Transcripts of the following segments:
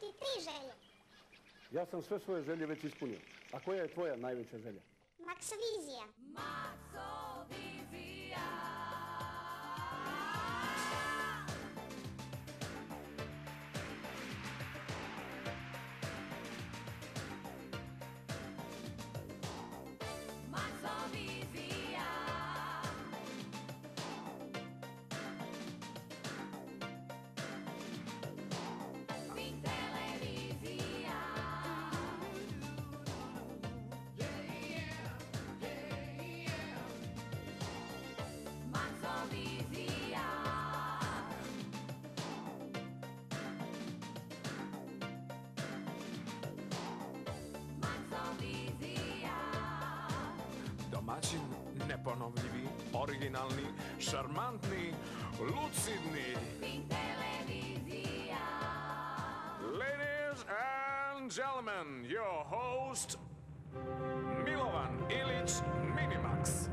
ti tri želje. Ja sam sve svoje želje već ispunio. A koja je tvoja najveća želja? Maksovizija. Originalni, šarmantni, lucidni. Ladies and gentlemen, your host, Milovan Ilić Minimax.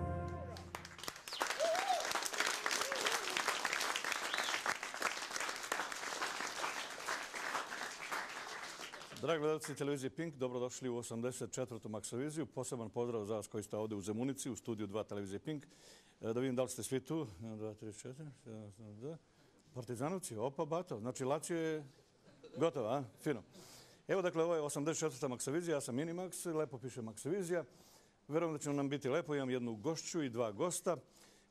Dragi gledalci televizije Pink, dobrodošli u 84. Maksoviziju. Poseban pozdrav za vas koji ste ovde u Zemunici, u studiju 2 televizije Pink. E, Da vidim da li ste svi tu. 1, 2, 3, 4, 7, 8, 2. Partizanovci, opa, bato. Znači, Lazio je gotovo, a? Fino. Evo, dakle, ovo je 84. Maksovizija, ja sam Minimax, lepo piše Maksovizija. Verujem da će nam biti lepo, imam jednu gošću i dva gosta.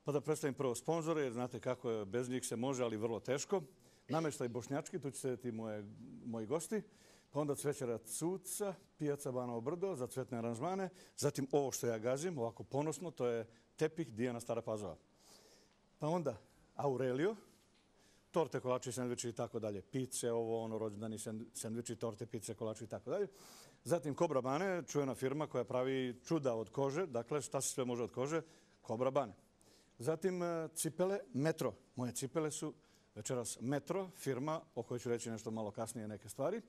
Pa da predstavim prvo sponzore, jer znate kako je, bez njih se može, ali vrlo teško. Nameštaj Bošnjački, tu će sedeti moje, moji gosti. Pa onda cvećara Cuca, pijaca Banovo Brdo za cvetne aranžmane. Zatim ovo što ja gazim, ovako ponosno, to je tepih Dijana Stara Pazova. Pa onda Aurelio, torte, kolači, sendviči i tako dalje. Pice, ovo, ono, rođendani, sendviči, torte, pice, kolači i tako dalje. Zatim Kobra Bane, čujena firma koja pravi čuda od kože. Dakle, šta se sve može od kože? Kobra Bane. Zatim e, cipele Metro. Moje cipele su večeras Metro, firma o kojoj ću reći nešto malo kasnije neke stvari.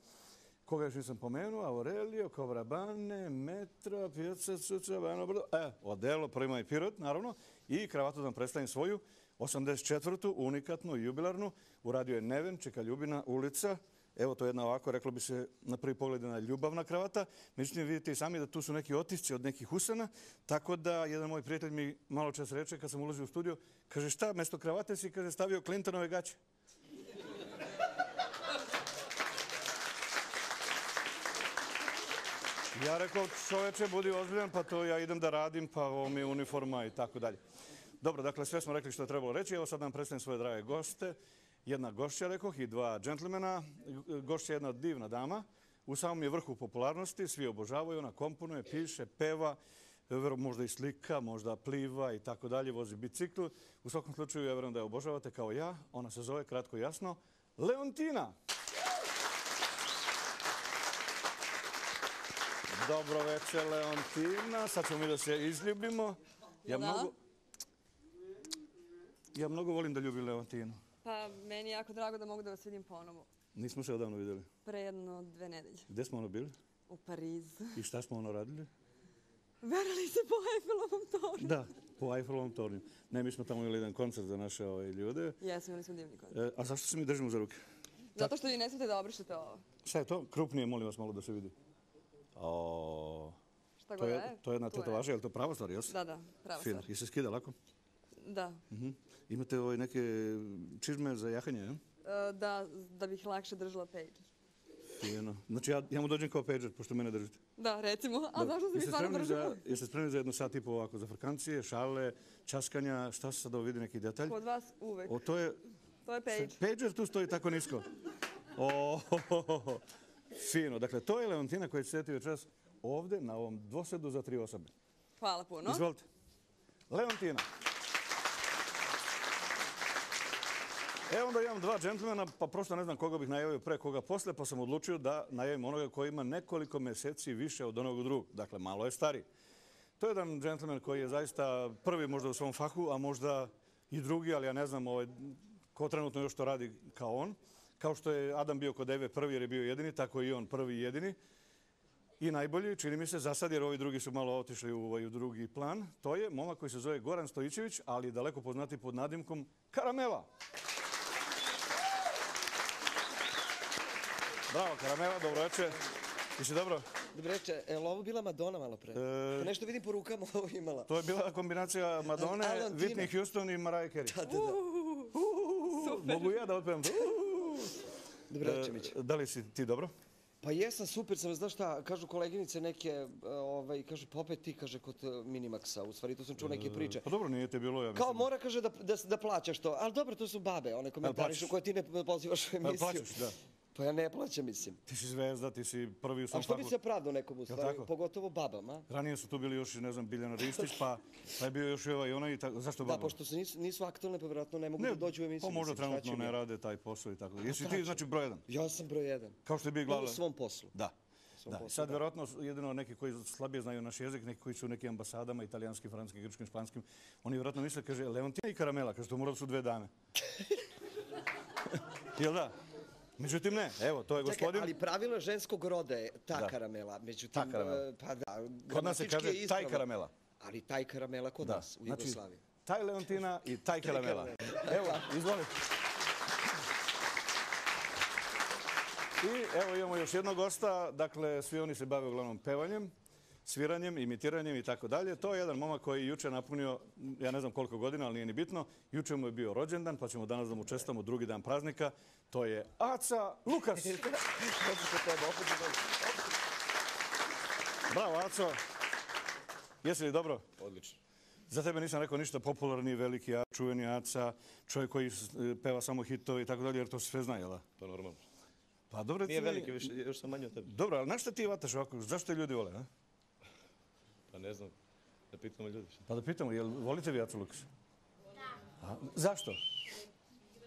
Koga još nisam pomenuo? Aurelio, Kobra Bane, Metro, Pijaca, Cuca, Bano Brdo. E, odelo, prima i Pirot, naravno. I kravatu da vam predstavim svoju, 84. unikatnu i jubilarnu. Uradio je Neven, Čeka Ljubina, ulica. Evo to je jedna ovako, reklo bi se na prvi pogled jedna ljubavna kravata. Međutim, vidite i sami da tu su neki otisci od nekih usana. Tako da jedan moj prijatelj mi malo čas reče kad sam ulazio u studio, kaže šta, mesto kravate si, kaže, stavio Clintonove gaće. Ja rekao, čoveče, budi ozbiljan, pa to ja idem da radim, pa ovo mi je uniforma i tako dalje. Dobro, dakle, sve smo rekli što je trebalo reći. Evo sad nam predstavim svoje drage goste. Jedna gošća, rekoh, i dva džentlmena. Gošća je jedna divna dama. U samom je vrhu popularnosti, svi obožavaju, ona komponuje, piše, peva, možda i slika, možda pliva i tako dalje, vozi bicikl. U svakom slučaju, ja verujem da je obožavate kao ja. Ona se zove, kratko i jasno, Leontina. Dobro večer, Leontina. Sad ćemo mi da se izljubimo. Ja Da? mnogo... Ja mnogo volim da ljubim Leontinu. Pa, meni je jako drago da mogu da vas vidim ponovo. Nismo se odavno videli. Pre jedno dve nedelje. Gde smo ono bili? U Parizu. I šta smo ono radili? Verali se po Eiffelovom tornju. Da, po Eiffelovom tornju. Ne, mi smo tamo imali jedan koncert za naše ove, ljude. Jesmo, imali smo divni koncert. E, a zašto se mi držimo za ruke? Zato što vi ne smete da obrišete ovo. Šta je to? Krupnije, molim vas malo da se vidi. O, Šta to je, to je jedna tetovaža, je li to prava stvar, jes? Da, da, prava stvar. I se skida lako? Da. Mhm. Imate ovaj neke čizme za jahanje, je? E, da, da bih lakše držala page. Fino. Znači ja, ja mu dođem kao pager, pošto mene držite. Da, recimo. A zašto se mi stvarno držimo? jeste spremni za jedno sat i po ovako, za frkancije, šale, časkanja, šta se sad ovo vidi neki detalj? Kod vas uvek. O, to je... To je page. Pager tu stoji tako nisko. O, ho, ho, ho, ho. Fino. Dakle, to je Leontina koja će sedeti večeras ovde na ovom dvosedu za tri osobe. Hvala puno. Izvolite. Leontina. Evo onda imam dva džentlmena, pa prosto ne znam koga bih najavio pre, koga posle, pa sam odlučio da najavim onoga koji ima nekoliko meseci više od onog drugog. Dakle, malo je stari. To je jedan džentlmen koji je zaista prvi možda u svom fahu, a možda i drugi, ali ja ne znam ovaj, ko trenutno još to radi kao on. Kao što je Adam bio kod Eve prvi jer je bio jedini, tako i on prvi i jedini. I najbolji, čini mi se, za sad, jer ovi drugi su malo otišli u, ovaj, u drugi plan, to je momak koji se zove Goran Stojićević, ali daleko poznati pod nadimkom Karamela. Bravo, Karamela, dobro večer. Ti si dobro? Dobro reče, je li ovo bila Madonna malo pre? E, Pa nešto vidim po rukama ovo imala. To je bila kombinacija Madone. Whitney Houston i Mariah Carey. Da, da, da. Mogu ja da otpevam to? Dobro reče, Mić. E, Da li si ti dobro? Pa jesam, super sam, znaš šta, kažu koleginice neke, e, ovaj, kaže, pa opet ti, kaže, kod e, Minimaxa, u stvari, tu sam čuo neke priče. Pa dobro, nije te bilo, ja mislim. Kao mora, kaže, da, da, da plaćaš to, ali dobro, to su babe, one komentarišu plaćaš? koje ti ne pozivaš u emisiju. plaćaš, da. Pa ja ne plaćam, mislim. Ti si zvezda, ti si prvi u svom A što bi se pravdao nekom u stvari, pogotovo babama? Ranije su tu bili još, ne znam, Biljana Ristić, pa, pa je bio još i ovaj onaj. i Tako, zašto Da, baba? pošto se nisu, nisu aktualne, pa vjerojatno ne mogu da dođu u emisiju. Pa možda mislim, trenutno ne rade taj posao i tako. Jesi ti, znači, broj jedan? Ja sam broj jedan. Kao što je bio U glavna... svom poslu. Da. Da. poslu, Sad da. vjerojatno jedino neki koji slabije znaju naš jezik, neki koji su u nekim ambasadama, italijanskim, franskim, grčkim, španskim, oni vjerojatno misle, kaže, Leontina i Karamela, kaže, to mora da su dve dame. Jel da? Međutim, ne. Evo, to je Čekaj, gospodin. ali pravilo ženskog roda je ta Da. karamela. Međutim, Ta karamela. e, pa da, Kod nas se kaže taj karamela. Ali taj karamela kod Da. nas, u Znači, Jugoslaviji. taj Leontina i taj Karamela. Evo, izvoli. I evo imamo još jednog gosta, dakle svi oni se bave uglavnom pevanjem, sviranjem, imitiranjem i tako dalje. To je jedan momak koji je juče napunio, ja ne znam koliko godina, ali nije ni bitno. Juče mu je bio rođendan, pa ćemo danas da mu čestamo drugi dan praznika. To je Aca Lukas. Ću doći. Bravo, Aco. Jesi li dobro? Odlično. Za tebe nisam rekao ništa popularni, veliki, čuveni Aca, čovjek koji s- peva samo hitove i tako dalje, jer to se sve zna, jel da? To normalno. Pa dobro, Nije mi- veliki, više, još sam manji od tebe. Dobro, ali na šta ti vataš ovako? Zašto te ljudi vole, a? Pa ne znam, da pitamo ljudi. Pa da pitamo, jel volite vi Lukas? Da. Zašto?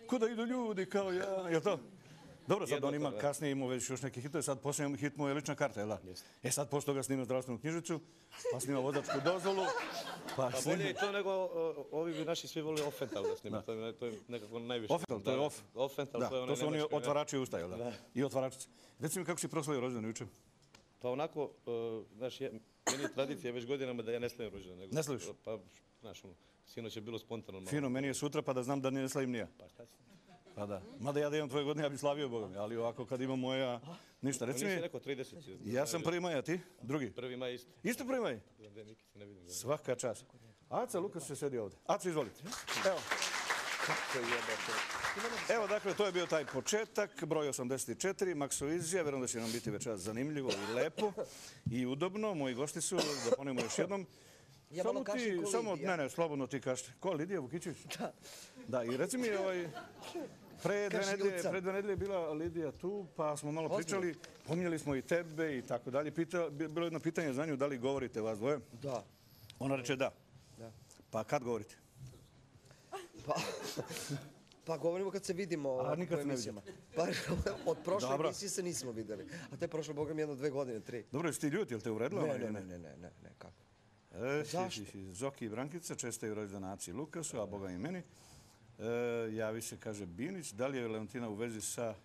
Kuda idu ljudi kao ja, jel to? Dobro, sad Jedno on ima, to, da. kasnije imao već još neke hitove, sad posljednji hit mu je lična karta, jel da? E sad posto toga snima zdravstvenu knjižicu, pa snima vozačku dozvolu, pa, Pa snima... bolje je to nego, o, ovi bi naši svi voli Offental da snima, to, je, to je nekako najviše. Ofental, to je Da, off. Offental, Da, to je onaj to su oni nemački, ne? otvarači usta, jel da? I otvaračice. Reci mi kako si proslavio rođendan juče? Pa onako, uh, znaš, meni je tradicija već godinama da ja ne slavim rođendan. nego- Ne slaviš? Pa, znaš, ono, sinoć je bilo spontano. malo. Fino, meni je sutra pa da znam da ne slavim nija. Pa šta si? Pa da. Mada ja da imam tvoje godine, ja bi slavio Boga mi. Ali ovako kad imam moja, ništa. Reci mi, rekao 30. si- ja sam prvi maj, a ti? Drugi? Prvi maj isto. Isto prvi maj? Svaka čast. Aca Lukas se sedi ovdje. Aca, izvolite. Evo. Evo, dakle, to je bio taj početak, broj 84, Maksovizija. Vjerujem da će nam biti večeras zanimljivo i lepo i udobno. Moji gosti su, da ponovimo još jednom. Ja malo samo ti, kažem ko samo, ne, ne, slobodno ti kaži. Ko, Lidija Vukićević? Da. Da, i reci mi, ovaj, pre dve, nedelje, Ljuca. pre dve nedelje je bila Lidija tu, pa smo malo pričali, pominjali smo i tebe i tako dalje. Pita, bi- bilo je jedno pitanje za nju, da li govorite vas dvoje? Da. Ona reče da. Da. Pa kad govorite? Pa, pa govorimo kad se vidimo ovako nikad se ne emisijama. Pa od prošle Dobro. emisije se nismo videli. A to je prošlo, boga mi, jedno dve godine, tri. Dobro, jesi ti ljut, jel te uvredila? Ne, ne, ne, ne, ne, ne, ne, kako? E, Zašto? Zoki i Brankica čestaju rođendan Aci Lukasu, a Boga i meni. E, javi se, kaže Binić, da li je Leontina u vezi sa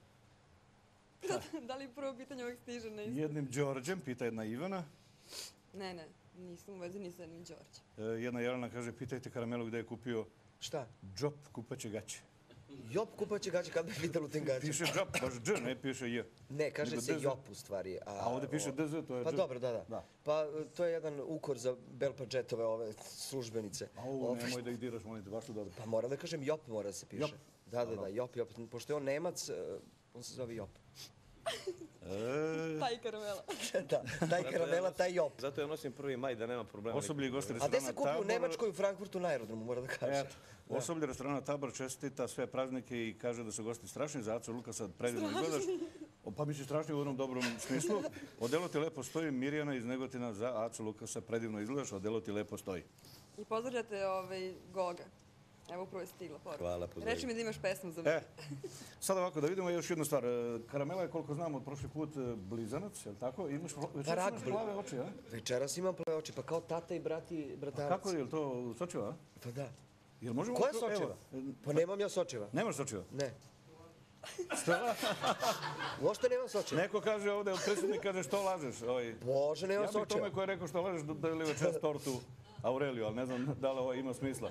da li prvo pitanje uvijek stiže na isto? jednim Đorđem, pita jedna Ivana. Ne, ne, nisam u vezi ni sa jednim Đorđe. E, jedna Jelena kaže, pitajte Karamelu gde je kupio Šta? džop kupaće gaće. Jop kupaće gaće kad me vidjeli u tim gaćima. Piše džop, baš dž, ne piše j. Ne, kaže Nego se DZ. Jop u stvari. A ovdje piše DZ, to je Pa dž. dobro, da, da. Da. Pa to je jedan ukor za Belpadžetove ove službenice. Au, Ove- nemoj da ih diraš, molim te, baš dobro. Pa moram da kažem Jop mora da se piše. Jop. Da, da, da, Jop, Jop. Pošto je on Nemac, e, on se zove Jop. E, Taj karamela. da, taj karamela, taj Jop. Zato ja nosim prvi maj da nema problema. osoblje gosti A restorana gde se kupi u Tabor. Nemačkoj, u Frankfurtu, na aerodromu, mora da kaže. Eto, osoblje restorana Tabor čestita sve praznike i kaže da su gosti strašni. Za Acu Lukasa predivno izgledaš. Pa mi si strašni u jednom dobrom smislu. Odelo ti lepo stoji Mirjana iz Negotina za Acu Lukasa predivno izgledaš. Odelo ti lepo stoji. I pozdravljate ovaj Goga. Evo upravo je stigla poruka. Hvala, pozdravljam. Reči mi da imaš pesmu za mene. E, sad ovako da vidimo još jednu stvar. E, Karamela je koliko znamo od prošli put e, blizanac, je li tako? Imaš, večeras rak imaš plave oči, a? Večeras imam plave oči, pa kao tata i brati, bratarac. Kako je, je li to sočiva, a? Pa da. Jel možemo... Koja evo, sočiva? e, Pa nemam ja sočiva. Nemaš sočiva? Ne. Uopšte nemam sočiva. Neko kaže ovde, od predsjednik kaže što lažeš? Ovaj, Bože, nemam Ja bih tome koji je rekao što lažeš da li večeras tortu Aureliju, ali ne znam da li ovo ima smisla.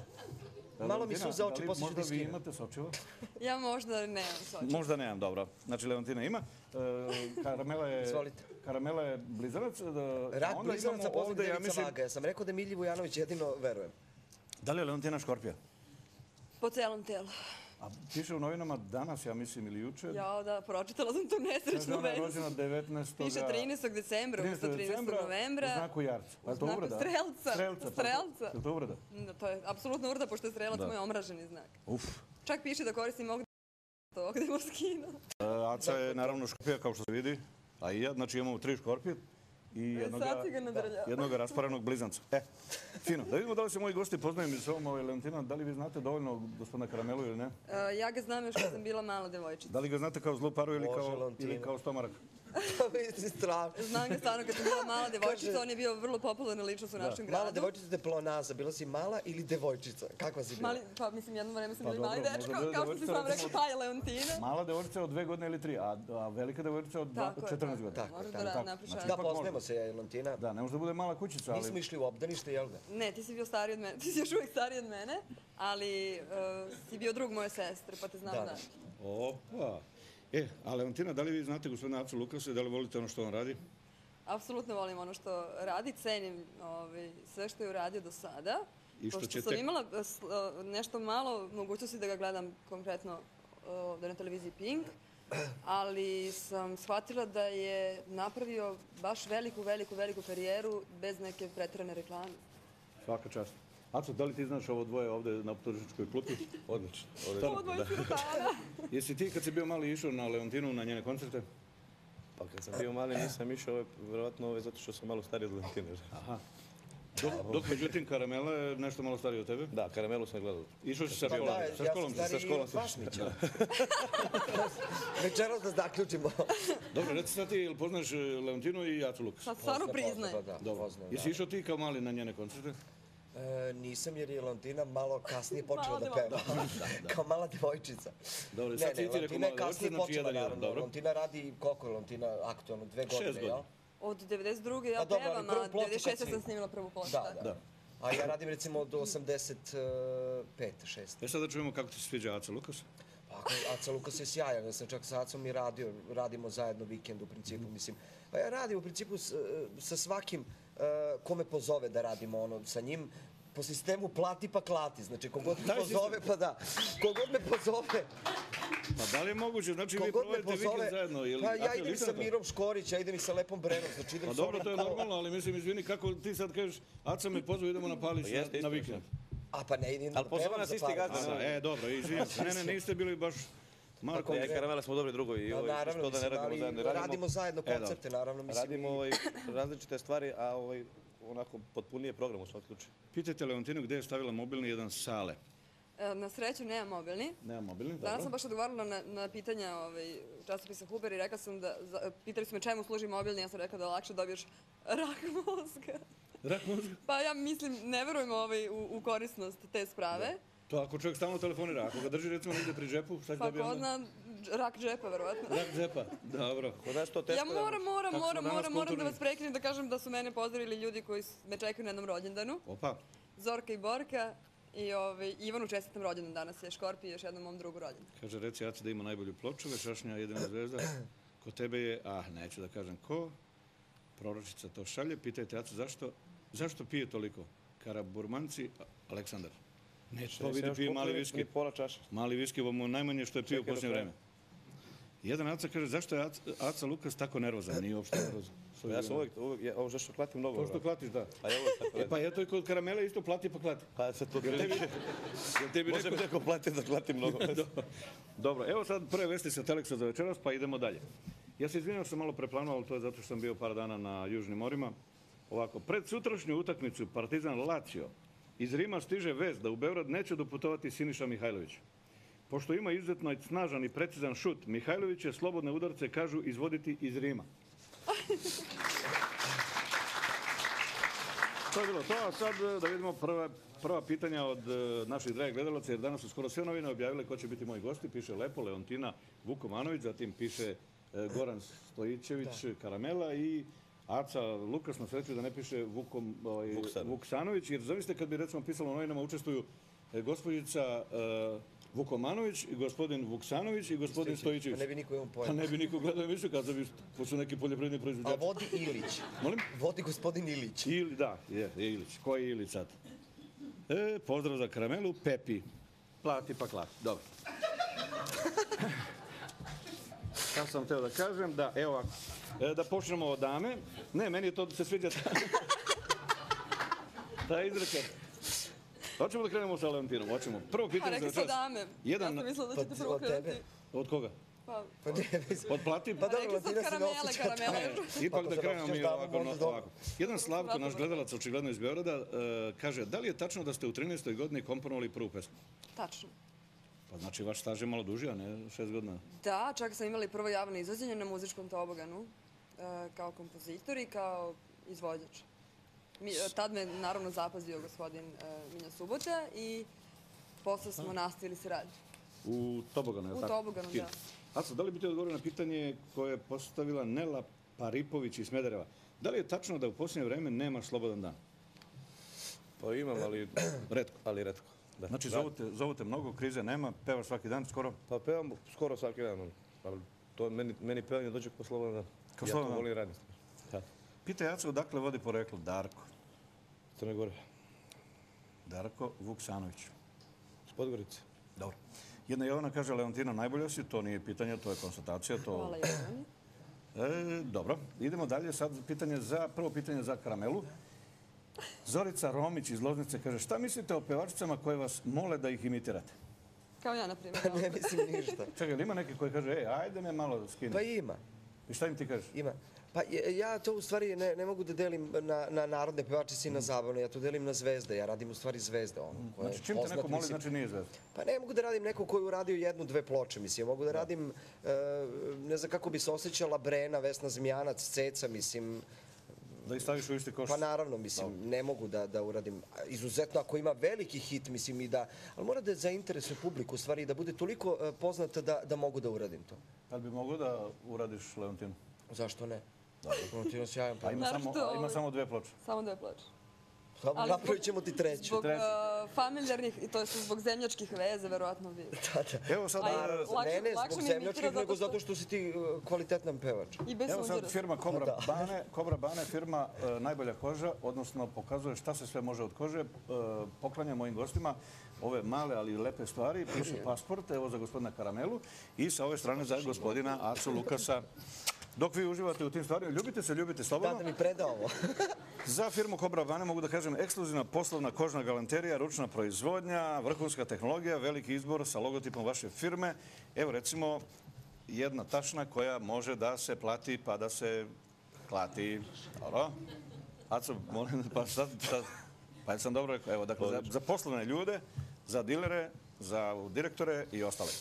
Malo mi suze oči, da posle ću da Možda vi skinem. imate sočiva? Ja možda nemam sočiva. Možda nemam, dobro. Znači, Leontina ima. E, karamela je... Izvolite. Karamela je blizanac. Da, Rad onda blizanaca poznat ovde, ja Devica mislim... Vaga. Ja sam rekao da Milji Vujanović jedino verujem. Da li je Leontina škorpija? Po celom telu. A piše u novinama danas, ja mislim, ili juče. Ja, da, pročitala sam tu nesrećnu ona je vezu. rođena 19. Piše 13. decembra, umesto 13. decembra novembra. U znaku jarca. Pa je to uvreda? strelca. Strelca. pa Strelca. Je to uvreda? Da, to je apsolutno urda, pošto je strelac Da. moj omraženi znak. Uf. Čak piše da koristim ovog to ovdje mu skinuo. E, Aca je naravno škorpija, kao što se vidi. A i ja, znači imamo tri škorpije. I si ga nadrljao. jednoga rasparanog blizanca. E, fino. Da vidimo da li se moji gosti poznaju među sobom, ovaj Leontina. Da li vi znate dovoljno gospodina Karamelu ili ne? E, ja ga znam još kad sam bila mala devojčica. Da li ga znate kao zlu paru ili Bože, kao, Leontina. ili kao stomarak? To mi je strašno. Znam ga stvarno kad sam bila mala devojčica, Kaže- on je bio vrlo popularna ličnost u našem gradu. Mala devojčica te plonaza. Bila si mala ili devojčica? Kakva si bila? Mali, pa mislim jedno vreme sam Pa bili mali dečko, kao što si sam rekao, pa je Leontina. Mala devojčica od dve godine ili tri, a, a velika devojčica od dva- Tako je, 14 tako je. godina. Tako, tako. da Tako. napišem. Znači, Da, poznajemo se Valentina. Da, ne može da bude mala kućica, ali... Nismo išli u obdanište, jel da? Ne, ti si bio stariji od mene, ti si još uvijek stariji od mene, ali uh, si bio drug moje sestre, pa te znam Da, da. da. Opa. E, a Leontina, da li vi znate gospodina Acu Lukasa i da li volite ono što on radi? Apsolutno volim ono što radi, cenim ovaj, sve što je uradio do sada. I što Pošto ćete? sam imala s- eh, nešto malo mogućnosti da ga gledam konkretno ovde na televiziji Pink, ali sam shvatila da je napravio baš veliku, veliku, veliku karijeru bez neke pretrane reklame. Svaka čast. Aco, da li ti znaš ovo dvoje ovde na optužničkoj klupi? Odlično. Ovo dvoje sirotana. Jesi ti kad si bio mali išao na Leontinu na njene koncerte? Pa kad sam bio mali nisam išao, verovatno ovo je zato što sam malo stariji od Valentine. Aha. Dok, dok međutim Karamela je nešto malo stariji od tebe. Da, karamelu sam gledao. Išao si sa Pa školom. da, sa ja školom sam si. stariji od Vašnića. Večeras da zaključimo. Dobro, reci sad ti, jel poznaš Leontinu i Acu Lukas? Sad stvarno priznajem. Pa da, Dobro. poznajem, Jesi išao ti kao mali na njene koncerte? E, nisam jer je Valentina malo kasnije počela da peva. Kao mala devojčica. Dobro, Ne, ne, Valentina je kasnije počela, naravno. Valentina radi, koliko je Valentina aktualno, dve godine, jel? Od 92. ja Pa pevam, a ploču kad 96. si- sam snimila prvu ploču. Da, da. Da. A ja radim recimo do 85. 6. E sad da čujemo kako ti se sviđa Aca Lukas. Pa, Aca Lukas je sjajan, ja sam čak sa Acom i radio, radimo zajedno vikend u principu, mislim. Pa ja radim u principu s, sa svakim uh, ko me pozove da radimo ono sa njim, po sistemu plati pa klati, znači kogod me pozove, pa da, kogod me pozove, Pa da li je moguće, znači vi provedete pozove, vikend zajedno? Ili, pa ja idem sa? Mirom Škorić, ja idem i sa Lepom Brenom, znači idem Pa dobro, to je normalno, ali mislim, izvini, kako ti sad kažeš, Aca me pozvao, idemo na Palić Pa na, vikend. A pa ne idem Ali da pozove pevam nas za da, e, dobro, izvinjam se. Ne, ne, niste bili baš Marko. I karamela smo dobri drugovi i Pa ovaj, naravno, što da ne radimo ali zajedno. radimo zajedno da. koncerte, naravno, mislim. radimo ovaj, različite stvari, a ovaj, onako potpunije program u svakom slučaju. Pitajte Leontinu gde je stavila mobilni jedan sale. E, Na sreću nemam mobilni. Nema mobilni, Danas sam dobro. baš odgovarala na, na pitanja ovaj, časopisa Huber i rekla sam da, za, pitali su me čemu služi mobilni, ja sam rekla da lakše dobiješ rak mozga. Rak mozga. Pa ja mislim, ne verujem ovaj, u, u korisnost te sprave. To ako čovjek stalno telefonira, ako ga drži recimo negde pri džepu, šta će Pa dobije ko onda? zna, dž- rak džepa, verovatno. Rak džepa, dobro. Kod nas to teško Ja moram, moram, moram, danas moram, moram da vas prekinem da kažem da su mene pozdravili ljudi koji me čekaju na jednom rođendanu. Opa, Zorka i Borka i ovaj, Ivanu čestitam rođendan danas je Škorpi i još jednom mom drugu rođendan. kaže reci Aca da ima najbolju ploču, večerašnja jedina zvezda. Ko tebe je, ah, neću da kažem ko, proročica to šalje, pitajte Aca zašto, zašto pije toliko? Karaburmanci, Aleksandar. Ne, to vidi pije mali viski. Pola čaša. Mali viski vam je najmanje što je pio u posljednje vreme. Jedan Aca kaže, zašto je Aca, Lukas tako nervozan? Nije uopšte nervozan. Pa Ja sam uvijek, uvijek ja, ovo zašto klatim mnogo. To što klatiš, da. A ja uvijek tako E pa eto i kod karamele isto plati pa klati. Pa se to tebi, jel tebi Može mi rekao? neko platiti da klatim mnogo. Dobro, evo sad prve vesti sa Teleksa za večeras, pa idemo dalje. Ja se izvinjam što sam malo preplanuo, ali to je zato što sam bio par dana na Južnim morima. Ovako, pred sutrašnju utakmicu Partizan Lazio iz Rima stiže vez da u Beograd neće doputovati Siniša Mihajlović. Pošto ima izuzetno snažan i precizan šut, Mihajlović će slobodne udarce, kažu, izvoditi iz Rima. To je bilo to, a sad e, da vidimo prva, prva pitanja od e, naših dragih gledalaca, jer danas su skoro sve novine objavile ko će biti moji gosti. Piše Lepo, Leontina Vukomanović, zatim piše e, Goran Stojićević, Karamela i Aca Lukas, na sreću da ne piše Vukom, ovaj, Vuksanović. Vuksanović, jer zamislite kad bi recimo pisalo u novinama učestvuju e, gospođica e, Vukomanović i gospodin Vuksanović i gospodin Stojićević. Pa ne bi niko imao Pa pojma. ne bi niko gledao emisiju kad bi, ko su neki poljoprivredni A proizvođači. vodi Ilić. Molim? Vodi gospodin Ilić. Ili, da, je, je Ilić. Ko je Ilić sad? E, pozdrav za karamelu, Pepi. Plati pa klati. Dobro. Šta sam teo da kažem? Da, evo. E, da počnemo od dame. Ne, meni je to da se sviđa ta... ta izreka. Hoćemo da krenemo sa Leontinom, hoćemo. Prvo Pa pitanje rekli za ste večeras. dame. Jedan- Ja sam mislila da Pa ćete prvo od tebe? krenuti. Od koga? Pa, Pa ne. Od plati? Pa pa dobro, rekli ste se ne karamele, karamele. Ipak da krenemo mi ovako, no, ovako. Jedan Slavko, naš gledalac očigledno iz Beograda, e, kaže, da li je tačno da ste u 13. godini komponovali prvu pesmu? tačno. Pa znači vaš staž je malo duži, a ne šest godina. Da, čak sam imali prvo javno izvođenje na muzičkom toboganu e, kao kompozitor i kao izvođač. Mi, e, tad me naravno zapazio gospodin e, Minja Subota i posle smo nastavili se radi. U Toboganu, je li U tako? Toboganu, Fino. da. Aco, da li bi te odgovorio na pitanje koje je postavila Nela Paripović iz Smedereva? Da li je tačno da u posljednje vreme nema slobodan dan? Pa imam, ali Redko. ali retko. Da. Znači, Da. zovu te, zovu te mnogo, krize nema, pevaš svaki dan skoro. Pa pevam skoro svaki dan, ali to meni, meni pevanje dođe kao slobodan dan. Kao ja slobodan to dan. volim raditi. Da. Pita Jaco, odakle vodi poreklo Darko? Crne Gore. Darko Vuksanović. S Podgorice. Dobro. Jedna Jovana kaže, Leontina, najbolja si, to nije pitanje, to je konstatacija. To... Hvala Jovani. E, dobro, idemo dalje. Sad pitanje za, prvo pitanje za karamelu. Zorica Romić iz Loznice kaže, šta mislite o pevačicama koje vas mole da ih imitirate? Kao ja, na primjer. Pa ne mislim ništa. Čekaj, ima neki koji kaže, ej, ajde me malo da skini. Pa ima, I šta im ti kažeš? ima. Pa je- ja to u stvari ne, ne mogu da delim na, na narodne pevačice i na zabavne, ja to delim na zvezde, ja radim u stvari zvezde. Ono, koje Znači, čim te neko moli, mislim. znači nije zvezda. Pa ne mogu da radim neko koji je uradio jednu, dve ploče, mislim. Mogu da radim, e, ne znam kako bi se osjećala Brena, Vesna Zmijanac, Ceca, mislim. Da ih staviš u isti koš. Pa naravno, mislim, ne mogu da, da uradim. Izuzetno ako ima veliki hit, mislim i da, ali mora da zainteresuje publiku, u stvari, i da bude toliko e, poznata da, da mogu da uradim to. Da li bi mogo da uradiš Leontinu? Zašto ne? Valentino sjajan A pa ima, samo, ima samo dve ploče. Samo dve ploče. Samo Ali napravit ćemo ti treću. Zbog uh, familijarnih, i to je zbog zemljačkih veze, verovatno bi. Da, da. Evo sad, A e, Lakše- mene, lakše zbog zemljačkih, nego zato što si ti e, kvalitetan pevač. I bez Evo sad firma Kobra Bane, Kobra Bane firma e, najbolja koža, odnosno pokazuje šta se sve može od kože. E, poklanja mojim gostima ove male ali lepe stvari, piše pasport, evo za gospodina Karamelu i sa ove strane za gospodina Acu Lukasa. Dok vi uživate u tim stvarima, ljubite se, ljubite Da, slobodno. da mi preda ovo. Za firmu Kobra Bane mogu da kažem ekskluzivna poslovna kožna galanterija, ručna proizvodnja, vrhunska tehnologija, veliki izbor sa logotipom vaše firme. Evo recimo jedna tašna koja može da se plati pa da se klati. Dobro. Aco, molim, pa sad, sad, pa sam dobro rekao, evo, dakle, za, za poslovne ljude, za dilere, za direktore i ostale.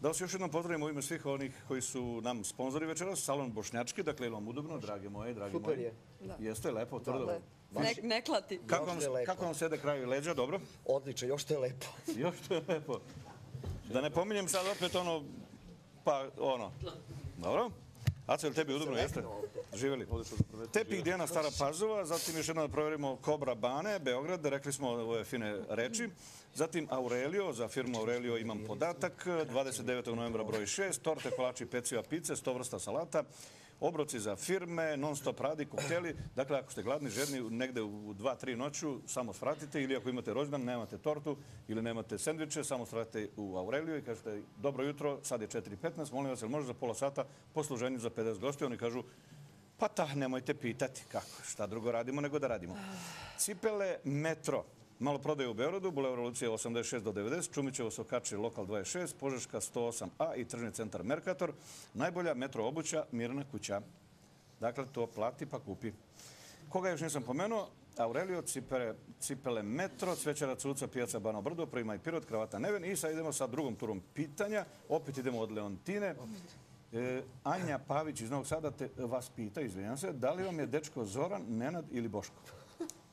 Da vas još jednom pozdravimo u ime svih onih koji su nam sponzori večeras, Salon Bošnjački, dakle, ili vam udobno, drage moje, dragi Super moji. je. Da. Jeste, lepo, tvrdo. Da. Ne, ne klati. Kako vam, kako vam sede kraju leđa, dobro? Odlično, još to je lepo. Još to je lepo. Da ne pominjem sad opet ono, pa ono, dobro? Aco, je li tebi udobno, jeste? Živjeli. Tepih Dijana Stara Pazova, zatim još jednom da provjerimo Kobra Bane, Beograd, rekli smo ove fine reči. Zatim Aurelio, za firmu Aurelio imam podatak, 29. novembra broj 6, torte, kolači, peciva, pice, 100 vrsta salata, obroci za firme, non stop radi, kokteli. Dakle, ako ste gladni, žedni, negde u 2-3 noću, samo svratite ili ako imate rođendan, nemate tortu ili nemate sendviče, samo svratite u Aureliju i kažete dobro jutro, sad je 4.15, molim vas, jel može za pola sata posluženju za 50 gostiju? Oni kažu pa ta, nemojte pitati kako, šta drugo radimo nego da radimo. Cipele Metro. Malo prodaje u Beogradu, Bulevar Revolucije 86 do 90, Čumićevo Sokači, Lokal 26, Požeška 108A i Tržni centar Merkator. Najbolja metro obuća, mirna kuća. Dakle, to plati pa kupi. Koga još nisam pomenuo? Aurelio, cipele, cipele Metro, Cvećara Cuca, Pijaca Bano Brdo, Prima i Pirot, Kravata Neven. I sad idemo sa drugom turom pitanja. Opet idemo od Leontine. E, Anja Pavić iz Novog Sada te vas pita, izvinjam se, da li vam je dečko Zoran, Nenad ili Boško?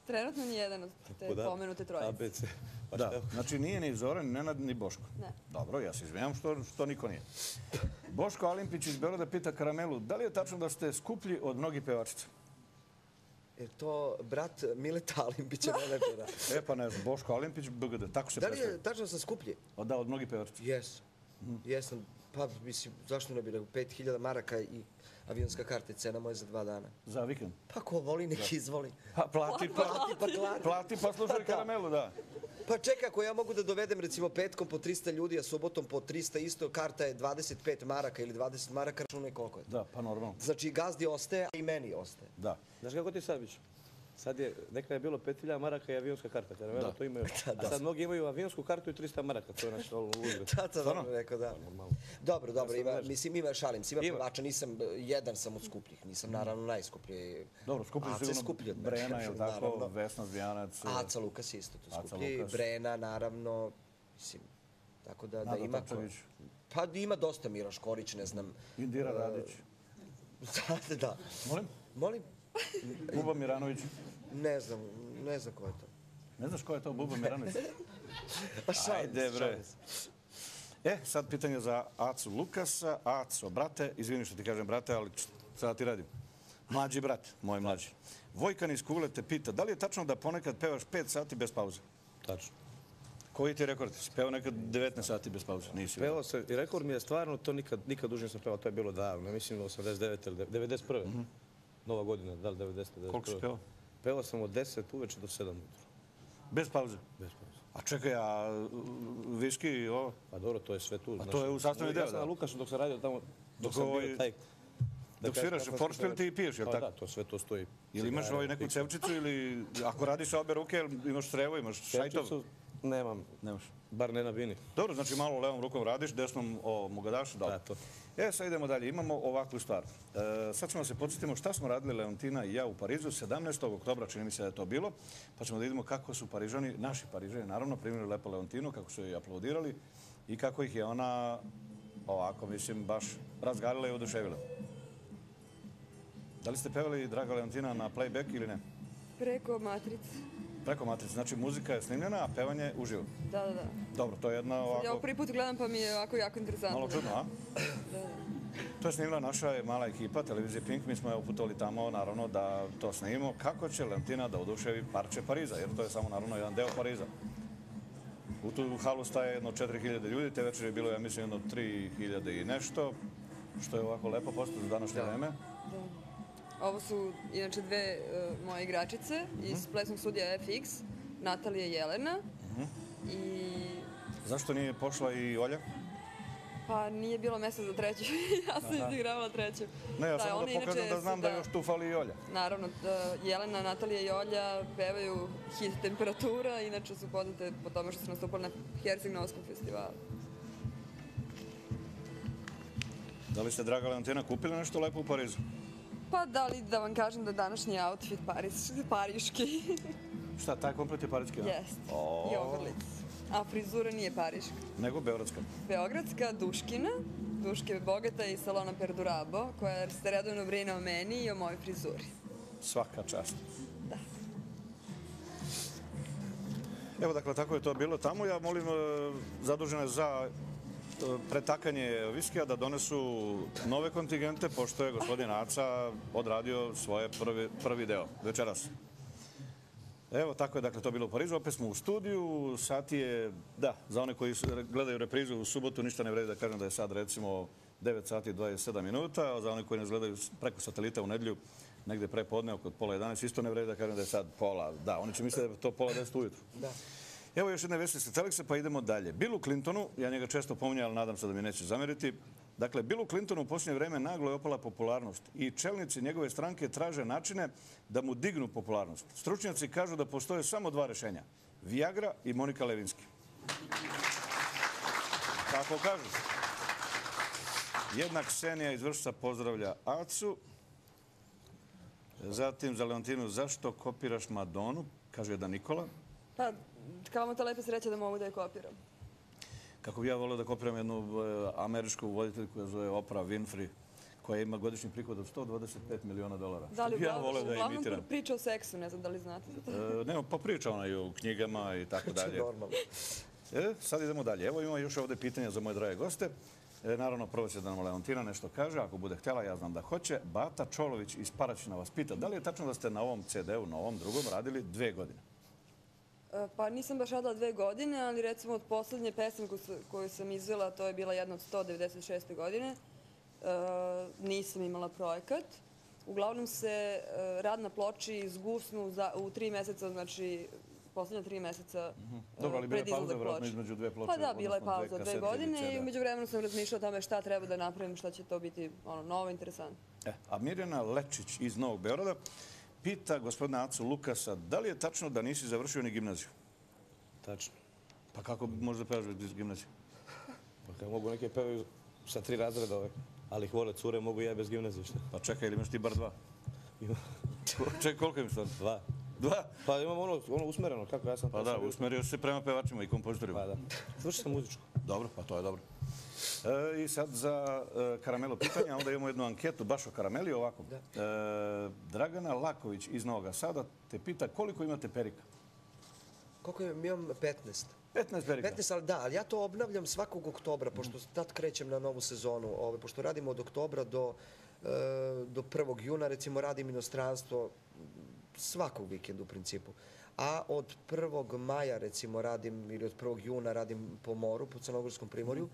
Trenutno ni jedan od te Da. pomenute trojice. ABC. Pa Da, znači nije ni Zoran, ni Nenad, ni Boško. Ne. Dobro, ja se izvinjam što, što niko nije. Boško Alimpić iz Beograda pita Karamelu, da li je tačno da ste skuplji od mnogih pevačica? Je to brat Mileta Alimbića menadžera? E pa ne znam, Boško Olimpić, BGD, tako se Da li je predstavlja. tačno sam skuplji? O, Da, od mnogih pevača. Jesam. Jesam. Pa, mislim, zašto ne bi rekao? 5000 maraka i avionska karta je cena moja za dva dana. Za vikend. Pa ko voli, neki izvoli. Pa plati, pa, Plati pa klati. plati pa slušaj karamelu, da. Pa čekaj, ako ja mogu da dovedem recimo petkom po 300 ljudi, a subotom po 300 isto, karta je 25 maraka ili 20 maraka, računaj koliko je. Da, pa normalno. Znači gazdi ostaje, a i meni ostaje. Da. Znaš kako ti sad biš? Sad je, nekada je bilo 5000 maraka i avionska karta, karamela, Da. to imaju. A sad mnogi imaju avionsku kartu i 300 maraka, to je naš uzgled. Da, to dobro rekao, da. Dobro, dobro, ima, mislim ima, šalim se, ima Ima. pevača, nisam, jedan sam od skupljih, nisam naravno najskuplji. Dobro, skuplji sigurno skuplji od Brena, je li tako? naravno. Vesna Zvijanac. Aca Lukas je isto tu Aca skuplji. Brena, naravno, mislim, tako da, da Nada ima... ko- Tapčević. Pa ima dosta Miloš Korić, ne znam. Indira Radić. da, da. Molim? Molim? Buba Miranović. Ne znam, ne znam ko je to. Ne znaš ko je to Buba Miranović? Pa Ajde, bre. E, sad pitanje za Acu Lukasa. Aco, brate, izvini što ti kažem brate, ali sada ti radim. Mlađi brat, moj mlađi. Vojkan iz Kule te pita, da li je tačno da ponekad pevaš 5 sati bez pauze? Tačno. Koji ti je rekord? Si pevao nekad 19 sati bez pauze? Nisi. Pevao sam, rekord mi je stvarno, to nikad, nikad duže nisam pevao, to je bilo davno, mislim 89 ili 91. Nova godina, da li 90, 91. Koliko si pevao? Pevao sam od 10 uveče do 7 ujutro. Bez pauze? Bez pauze. A čekaj, a uh, viški i ovo? Pa dobro, to je sve tu. to je u sastavni deo, Ja sam da. na Lukašu dok sam radio tamo, dok, Dok sam ovaj- bio taj... dok kažem, sviraš foršpil ti i piješ, jel Pa tako? Da, to sve to stoji. Ili imaš ovaj neku cevčicu ili ako radiš obe ruke, imaš strevo, imaš šajtov? Cevčicu Nemam, Nemaš. bar ne na bini. Dobro, znači malo levom rukom radiš, desnom o mugadašu, dobro. Da, to. E, sad idemo dalje. Imamo ovakvu stvar. E, sad ćemo da se podsjetimo šta smo radili Leontina i ja u Parizu 17. oktobra, čini mi se da je to bilo, pa ćemo da vidimo kako su Parižani, naši Parižani, naravno, primili lepo Leontinu, kako su joj aplaudirali i kako ih je ona, ovako, mislim, baš razgalila i oduševila. Da li ste pevali Draga Leontina na playback ili ne? Preko matrice. Preko matrice, znači muzika je snimljena, a pevanje uživo. Da, da, da. Dobro, to je jedna Ja ovo ovako... prvi put gledam pa mi je ovako jako interesantno. Malo čudno, a? Da, da. To je snimila naša mala ekipa, televizije Pink. Mi smo je uputovali tamo, naravno, da to snimimo. Kako će Leontina da oduševi parče Pariza, jer to je samo, naravno, jedan deo Pariza. U tu halu staje jedno 4000 ljudi, te večer je bilo, ja mislim, jedno 3000 i nešto, što je ovako lepo posto za današnje vreme. Ovo su inače dve e, moje igračice iz plesnog studija FX, Natalija i Jelena. I Zašto nije pošla i Olja? pa nije bilo mesta za treću, ja sam izigravala treću. Ne, ja samo one da pokažem da znam su, da još tu fali i Olja. Naravno, da Jelena, Natalija i Olja pevaju hit temperatura, inače su poznate po tome što su nastupali na Herceg-Novskom festivalu. Da li ste, draga Leontina, kupili nešto lepo u Parizu? Pa da li da vam kažem da današnji outfit paris, pariški? Šta, taj komplet je parički? a? Jest. O. I ogrlic. A frizura nije pariška. Nego beogradska. Beogradska Duškina, Duške Bogata iz salona Perdurabo, koja se redovno brine o meni i o mojoj frizuri. Svaka čast. Da. Evo, dakle, tako je to bilo tamo. Ja molim e, zadužene za pretakanje viskija da donesu nove kontingente, pošto je gospodin Aca odradio svoje prvi, prvi deo večeras. Evo, tako je, dakle, to bilo u Parizu. Opet smo u studiju. Sat je, da, za one koji gledaju reprizu u subotu, ništa ne vredi da kažem da je sad, recimo, 9 sati i 27 minuta, a za one koji nas gledaju preko satelita u nedlju, negde pre podne, oko pola 11, isto ne vredi da kažem da je sad pola, da, oni će misliti da je to pola 10 ujutru. Da. Evo još jedne vesti sa Teleksa, pa idemo dalje. Billu Clintonu, ja njega često pominjam, ali nadam se da mi neće zameriti. Dakle, Billu Clintonu u posljednje vreme naglo je opala popularnost i čelnici njegove stranke traže načine da mu dignu popularnost. Stručnjaci kažu da postoje samo dva rešenja. Viagra i Monika Levinski. Kako kažu? Jedna Ksenija iz Vršca pozdravlja Acu. Zatim za Leontinu, zašto kopiraš Madonu? Kaže da Nikola. Pa, kao vam to lepa sreća da mogu da je kopiram. Kako bi ja volio da kopiram jednu e, američku voditeljku koja se zove Oprah Winfrey, koja ima godišnji prihod od 125 miliona dolara. Da li ja volio da imitiram. priča o seksu, ne znam da li znate za to. E, nema, pa priča ona i u knjigama i tako dalje. Normalno. E, sad idemo dalje. Evo ima još ovde pitanja za moje drage goste. E, naravno, prvo će da nam Leontina nešto kaže, ako bude htjela, ja znam da hoće. Bata Čolović iz Paraćina vas pita, da li je tačno da ste na ovom CD-u, na ovom drugom, radili dve godine? E, Pa nisam baš radila dve godine, ali recimo od poslednje pesme koju, sam- izvela, to je bila jedna od 196. godine, e, nisam imala projekat. Uglavnom se e, rad na ploči zgusnu u tri meseca, znači poslednja tri meseca e, Dobro, ali bila je pauza ploče. između dve ploče, Pa da, bila je dve pauza dve godine i CD. umeđu vremenu sam razmišljala o tome šta treba da napravim, šta će to biti ono, novo, interesantno. E, a Mirjana Lečić iz Novog Beograda pita gospodina Acu Lukasa, da li je tačno da nisi završio ni gimnaziju? Tačno. Pa kako možda pevaš bez gimnazije? Pa kad mogu neke pevaju sa tri razreda ove, ali ih vole cure, mogu ja bez gimnazije, šta? Pa čekaj, ili imaš ti bar dva? Ima Čekaj, koliko imaš stvarno? dva. Dva? Pa imam ono, ono usmereno, kako ja sam... Pa da, usmerio se prema pevačima i kompozitorima. Pa da. Slušao sam muzičku. Dobro, pa to je dobro. E, I sad za e, karamelo pitanja, onda imamo jednu anketu baš o karameli ovako. E, Dragana Laković iz Novog Sada te pita koliko imate perika? Koliko imam? Imam 15. 15 perika. 15, ali da, ali ja to obnavljam svakog oktobra, pošto tad krećem na novu sezonu. Ove, pošto radimo od oktobra do, e, do 1. juna, recimo radim inostranstvo svakog vikenda u principu. A od 1. maja, recimo, radim, ili od 1. juna radim po moru, po Crnogorskom primorju.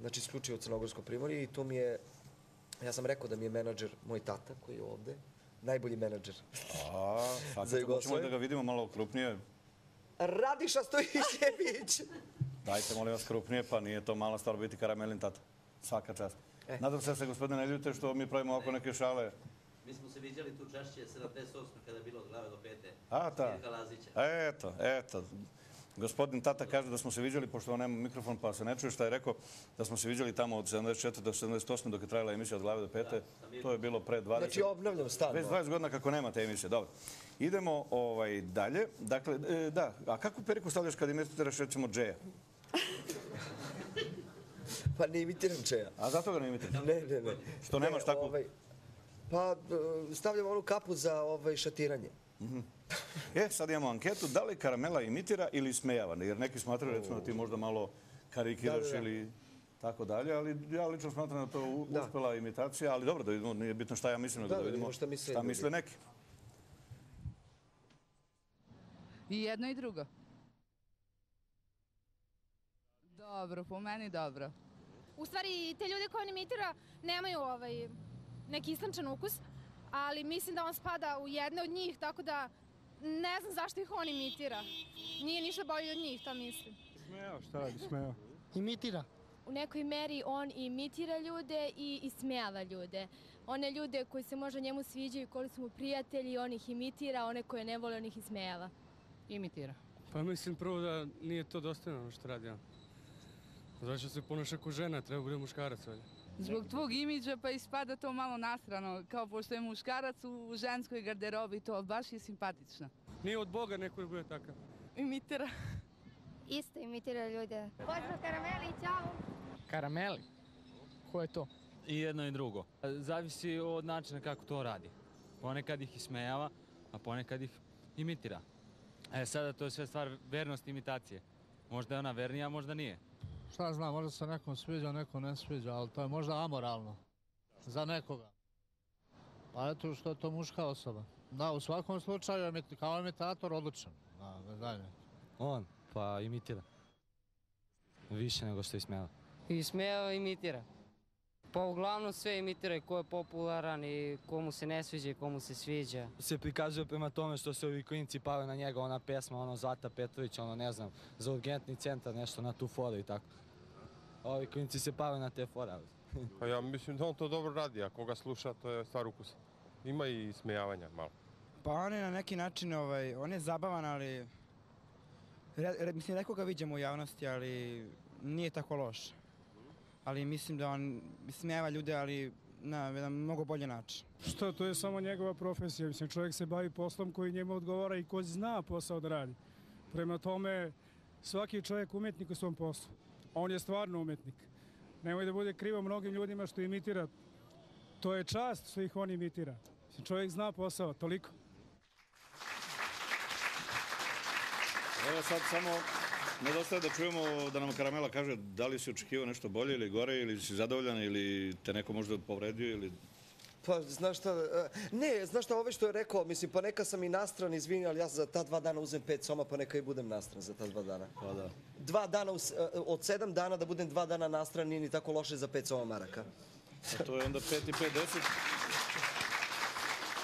Znači, isključivo Crnogorsko primorje i tu mi je, ja sam rekao da mi je menadžer moj tata koji je ovde, najbolji menadžer. A, Za sad ćemo Jugoslaviju? da ga vidimo malo krupnije. Radiša Stojićević! Dajte, molim vas, krupnije, pa nije to mala stvar biti karamelin tata. Svaka čast. E. Nadam se da se gospodine ne ljute što mi pravimo oko neke šale. Mi smo se viđali tu češće 78. kada je bilo od glave do pete. A, ta. Lazića. Eto, eto. Gospodin Tata kaže da smo se viđali, pošto on nema mikrofon pa se ne čuje šta je rekao, da smo se viđali tamo od 74. do 78. dok je trajala emisija od glave do pete. To je bilo pre 20. Znači, obnavljam stalno. Već 20 godina kako nema te emisije, dobro. Idemo ovaj, dalje. Dakle, e, da, a kakvu periku stavljaš kad imitiraš recimo Džeja? Pa ne imitiram čeja. A zato ga ne imitiraš? Ne, ne, ne. Što nemaš Ne, takvu- Ovaj, pa e, stavljam onu kapu za ovaj, šatiranje. E, sad imamo anketu, da li karamela imitira ili smejava? Jer neki smatraju recimo da ti možda malo karikiraš Da, da, da. ili tako dalje, ali ja lično smatram da je to uspela imitacija, ali dobro, da vidimo, nije bitno šta ja mislim, Da, vidimo šta misle šta ljudi. misle neki. I jedno i drugo. Dobro, po meni dobro. U stvari, te ljude koje on imitira nemaju ovaj, neki istančan ukus, ali mislim da on spada u jedne od njih, tako da ne znam zašto ih on imitira. Nije ništa bolji od njih, to mislim. Smeo, šta radi, smeo. Imitira. U nekoj meri on imitira ljude i ismejava ljude. One ljude koji se možda njemu sviđaju, koji su mu prijatelji, on ih imitira, one koje ne vole, on ih ismejava. Imitira. Pa mislim prvo da nije to dostojno ono što radi on. Zašto se ponaša kao žena, treba bude muškarac valjda. Zbog tvog imidža pa ispada to malo nasrano, kao pošto je muškarac u ženskoj garderobi, to baš je simpatično. Nije od Boga neko da bude takav. Imitira. Isto imitira ljude. Pozdrav karameli, čao! Karameli. Ko je to? I jedno i drugo. Zavisi od načina kako to radi. Ponekad ih ismejava, a ponekad ih imitira. E, sada to je sve stvar vernosti imitacije. Možda je ona vernija, možda nije. Šta znam, možda se nekom sviđa, nekom ne sviđa, ali to je možda amoralno. Za nekoga. Pa eto što je to muška osoba. Da, u svakom slučaju, imit- kao imitator, odličan. Da, ne dalje. On, pa imitira. Više nego što ismejava. I smeo imitira. Pa uglavnom sve imitira i ko je popularan i komu se ne sviđa i komu se sviđa. Se prikazuje prema tome što se ovi klinci pale na njega, ona pesma, ono Zlata Petrović, ono ne znam, za urgentni centar, nešto na tu foru i tako. Ovi klinci se pale na te fore. Pa ja mislim da on to dobro radi, a koga sluša to je stvar ukusa. Ima i smejavanja malo. Pa on je na neki način, ovaj, on je zabavan, ali... Re, re, mislim, rekao ga viđamo u javnosti, ali nije tako loš. Ali mislim da on smijeva ljude, ali na jedan mnogo bolji način. Što, to je samo njegova profesija. Mislim, čovjek se bavi poslom koji njemu odgovara i ko zna posao da radi. Prema tome, svaki čovjek umjetnik u svom poslu. On je stvarno umjetnik. Nemoj da bude krivo mnogim ljudima što imitira. To je čast što ih on imitira. Čovjek zna posao, toliko. Evo sad samo Nedostaje da čujemo da nam Karamela kaže da li si očekivao nešto bolje ili gore ili si zadovoljan ili te neko možda povredio ili... Pa, znaš šta, e, ne, znaš šta, ove što je rekao, mislim, pa neka sam i nastran, izvini, ali ja za ta dva dana uzem pet soma, pa neka i budem nastran za ta dva dana. Pa da. Dva dana, e, od sedam dana da budem dva dana nastran nije ni tako loše za pet soma maraka. A to je onda 5 i 5, 10.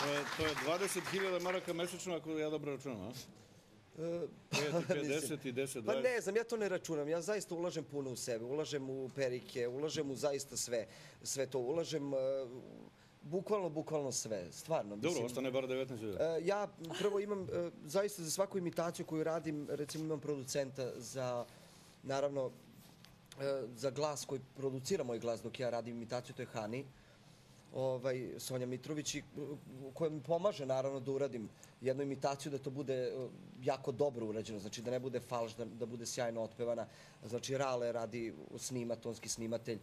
To je, to je 20.000 maraka mesečno ako ja dobro računam, a? 5 i 5, Mislim, 10 i 10, 20. Pa ne znam, ja to ne računam. Ja zaista ulažem puno u sebe. Ulažem u perike, ulažem u zaista sve. Sve to. Ulažem uh, bukvalno, bukvalno sve. Stvarno. Dobro, ostane bar 19.000. E, ja prvo imam, e, zaista za svaku imitaciju koju radim, recimo imam producenta za, naravno, e, za glas koji producira moj glas dok ja radim imitaciju, to je Hani, ovaj, Sonja Mitrović, koja mi pomaže naravno da uradim jednu imitaciju, da to bude jako dobro urađeno, znači da ne bude falš, da, da bude sjajno otpevana. Znači Rale radi snima, tonski snimatelj,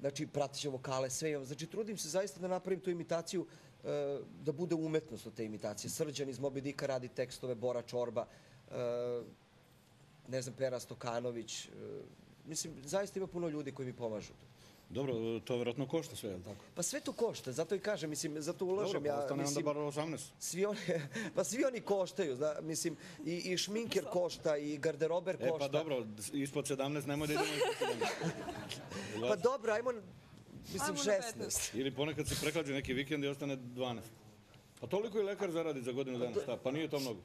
znači pratit će vokale, sve imam. Znači trudim se zaista da napravim tu imitaciju e, da bude umetnost od te imitacije. Srđan iz Moby Dicka radi tekstove, Bora Čorba, e, ne znam, Pera Stokanović. e, mislim, zaista ima puno ljudi koji mi pomažu. Dobro, to vjerojatno košta sve, je li tako? Pa sve to košta, zato i kažem, mislim, zato ulažem. Dobro, pa ja, ostane onda bar 18. svi oni, pa svi oni koštaju, zna, mislim, i, i šminker košta, i garderober E, košta. pa dobro, ispod 17 nemoj da idemo ispod 17. Pa dobro, ajmo, mislim, Ajmo na 16. Ili ponekad se preklađe neki vikend i ostane 12. Pa toliko i lekar zaradi za godinu dana, šta? Pa nije to mnogo.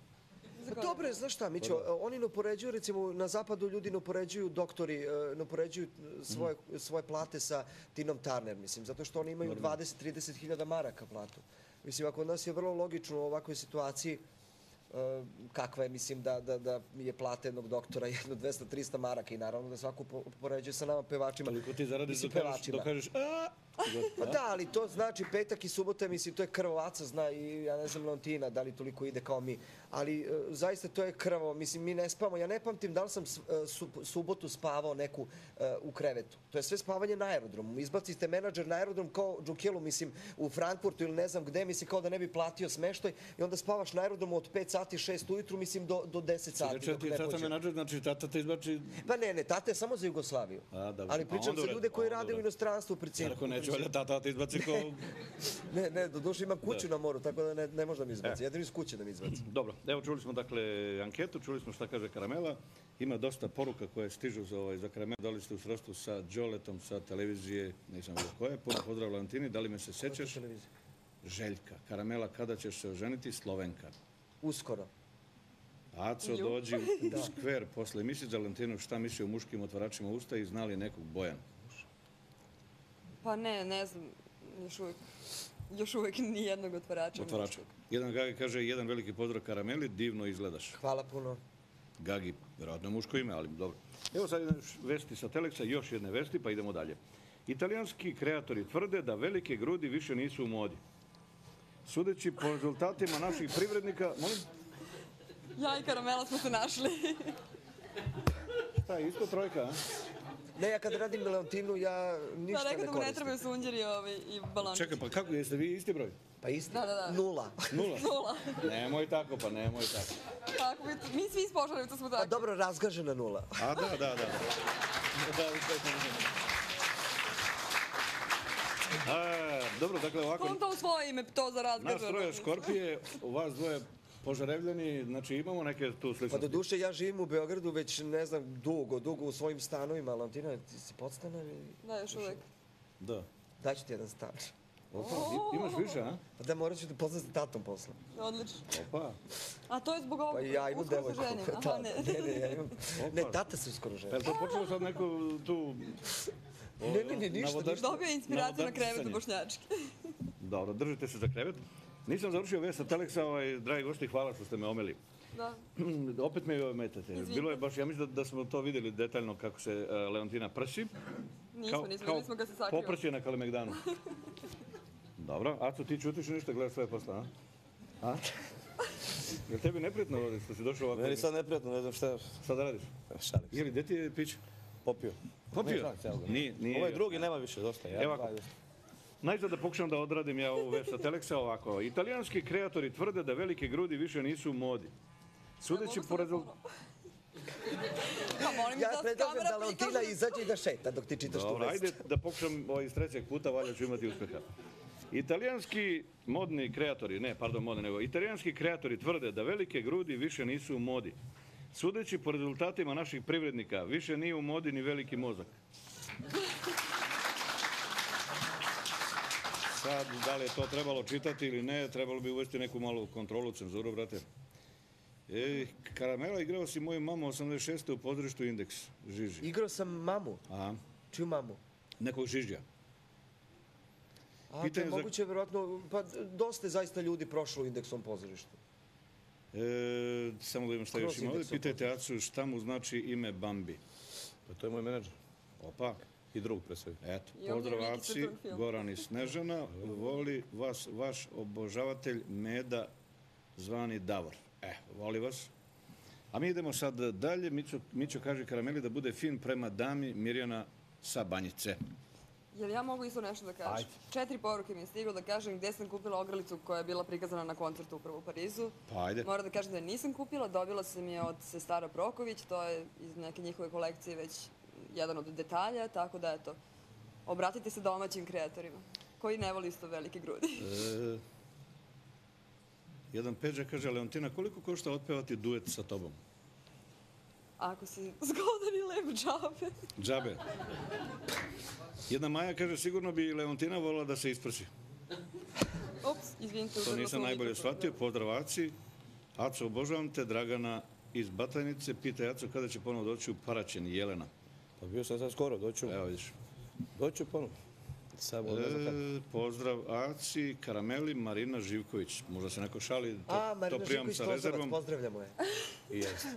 Pa dobro, je, znaš šta, Mićo, oni ne upoređuju, recimo, na zapadu ljudi ne upoređuju doktori, ne upoređuju svoje, svoje plate sa Tinom Turner, mislim, zato što oni imaju 20-30 hiljada maraka platu. Mislim, ako od nas je vrlo logično u ovakvoj situaciji, e, kakva je, mislim, da, da, da je plata jednog doktora jedno 200-300 maraka i naravno da svako po- poređuje sa nama pevačima. Toliko ti zaradiš dok kažeš a, Pa da, ali to znači petak i subota, mislim, to je krvovaca, zna i ja ne znam Leontina, da li toliko ide kao mi. Ali e, zaista to je krvo, mislim, mi ne spavamo. Ja ne pamtim da li sam s- e, su- subotu spavao neku e, u krevetu. To je sve spavanje na aerodromu. Izbacite menadžer na aerodrom kao Džukilu, mislim, u Frankfurtu ili ne znam gde, mislim, kao da ne bi platio smeštaj i onda spavaš na aerodromu od 5 sati, 6 ujutru, mislim, do, do 10 sati. Dok ti ne tata menadžer, znači tata te izbači... Pa ne, ne, tate je samo za Jugoslaviju. A, dobro. Ali pričam za ljude koji rade u inostranstvu u principu. Ako u neće, principu. valjda tata te izbaci kao... Ne, ne, do duše imam kuću Da. na moru, tako da ne, ne može da mi izbaci. E. Jedino iz kuće da mi izbaci. Dobro, evo čuli smo dakle anketu, čuli smo šta kaže Karamela. Ima dosta poruka koje stižu za, ovaj, za Karamela. Da li ste u srodstvu sa Đoletom, sa televizije, nisam vidio koje. Puno pozdrav Valentini, da li me se sećaš? Željka, Karamela, kada ćeš se oženiti? Slovenka. Uskoro. Aco, dođi u Da. skver posle misliš za Valentinu šta misli o muškim otvaračima usta i znali nekog Bojan. Pa ne, ne znam, još uvijek, još uvijek ni jednog otvarača. Otvarača. Jedan Gagi kaže, jedan veliki pozdrav Karameli, divno izgledaš. Hvala puno. Gagi, vjerojatno muško ime, ali dobro. Evo sad jedne vesti sa Teleksa, još jedne vesti, pa idemo dalje. Italijanski kreatori tvrde da velike grudi više nisu u modi. Sudeći po rezultatima naših privrednika, molim, Ja i Karamela smo se našli. šta je isto trojka, a? Ne, ja kad radim Leontinu, ja Da, ništa rekao ne da mu ne koristim. trebaju sunđeri ovaj, i balončići. Čekaj, pa kako, jeste vi isti broj? Pa isti? Da, da, da. Nula. Nula? Nula. Nemoj tako, pa nemoj tako. Tako, mi, mi svi iz Požarevca smo Pa takvi. dobro, razgažena nula. A da, da, da. da. A, dobro, dakle ovako, On to u svoje ime, to za nas razgažano. troje škorpije, u vas dvoje požarevljani, znači imamo neke tu Pa sličnosti. do duše ja živim u Beogradu već, ne znam, dugo, dugo u svojim stanovima. Leontina, ti si podstanar ili... Da, još uvijek. Da. Daću ti jedan stan. Opa, i- imaš više, a? Pa da morat ću da poznam sa tatom posle. Odlično. Opa. A to je zbog ovog Pa ja imam uskoro devojku. ženim. Aha, Da, ne. ne, ne, ja imam... Ne, tata se uskoro Pa ženi. je to počelo sad neko tu... o, Ne, ne, ne, ništa. Dobio je inspiraciju na krevetu bošnjački. Dobro, držite se za krevet. Nisam završio vest sa Teleksa, ovaj, dragi gosti, hvala što ste me omeli. Da. Opet me ometate. Izvinite. Bilo je baš, ja mislim da, da smo to vidjeli detaljno kako se e, Leontina prsi. Nismo, nismo, vidjeli smo ga se sakrio. Poprće na Kalemegdanu. Dobro, Aco, ti čutiš i ništa, gledaš svoje posla, a? A? Je li tebi neprijatno ovdje što si došao ovako? Meni sad neprijatno, ne znam šta... Šta da radiš? Šalim se. Ili, gdje ti je pić? Popio. Popio? Nije, nije. Ovaj drugi nema više, dosta. Ja, Evo ovako. Najzad da pokušam da odradim ja ovu vest sa Teleksa ovako. Italijanski kreatori tvrde da velike grudi više nisu u modi. Sudeći po rezultatu... Pa molim Ja da predlažem da Leontina izađe i da šeta dok ti čitaš tu vest. ajde da pokušam ovaj iz trećeg puta, valjda ću imati uspeha. Italijanski modni kreatori, ne, pardon, modni, nego italijanski kreatori tvrde da velike grudi više nisu u modi. Sudeći po rezultatima naših privrednika, više nije u modi ni veliki mozak. Sad, da li je to trebalo čitati ili ne, trebalo bi uvesti neku malu kontrolu, cenzuru, brate. Ej, Karamela, igrao si moju mamu 86. u pozorištu Indeks, Žiži. Igrao sam mamu. Aha. Čiju mamu? Nekog Žižija. A, to Pitanje je za- moguće, verovatno, pa dosta je zaista ljudi prošlo u indeksom pozorištu. E, samo da imam šta još ima Pitajte Acu šta mu znači ime Bambi. Pa to je moj menadžer. Opa. I drug pre svega. Eto, pozdrav film. Goran i Snežana. Voli vas vaš obožavatelj Meda zvani Davor. E, voli vas. A mi idemo sad dalje. Mićo, Mićo kaže Karameli da bude fin prema dami Mirjana sa Banjice. Jel ja mogu isto nešto da kažem? Ajde. Četiri poruke mi je stiglo da kažem gde sam kupila ogrlicu koja je bila prikazana na koncertu upravo u Parizu. Pa ajde. Moram da kažem da je nisam kupila, dobila sam je od sestara Proković, to je iz neke njihove kolekcije već jedan od detalja, tako da eto, obratite se domaćim kreatorima koji ne voli isto velike grudi. E, jedan Peđa kaže, Leontina, koliko košta otpevati duet sa tobom? Ako si zgodan i lep džabe. Džabe. Jedna Maja kaže, sigurno bi Leontina volila da se isprsi. Ups, izvinite, To nisam najbolje shvatio. Pozdrav Aci. Aco, obožavam te. Dragana iz Batajnice. Pita Aco kada će ponovo doći u Paraćin. Jelena. Pa bio sam sad skoro, doću. Evo vidiš. Doću ponovno. Samo ne znam kada. E, pozdrav Aci, Karameli, Marina Živković. Možda se neko šali, to, A, to Marina primam Živković sa rezervom. pozdravljamo je. I jeste.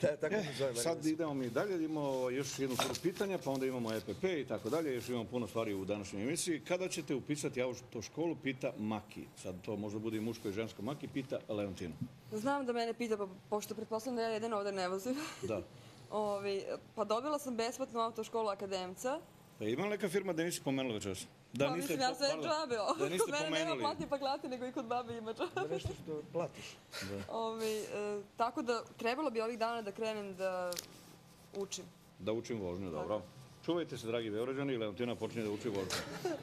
Da, tako se zove Marina. Sad idemo mi dalje, imamo još jednu turu pitanja, pa onda imamo EPP i tako dalje, još imamo puno stvari u današnjoj emisiji. Kada ćete upisati autoškolu, pita Maki. Sad to možda bude i muško i žensko Maki, pita Leontina. Znam da mene pita, pa, pošto pretpostavljam da ja jedan ovde ne vozim. Da. Ovi, pa dobila sam besplatnu autoškolu akademca. Pa ima neka firma da nisi pomenula večeras? Da pa mislim, ja sve džabe. Da niste Kod mene nema pomenuli. platni pa glati, nego i kod babe ima džabe. Nešto što platiš. Ovi, e, tako da trebalo bi ovih dana da krenem da učim. Da učim vožnju, dobro. Čuvajte se, dragi Beograđani, Leontina počinje da uči vožnju.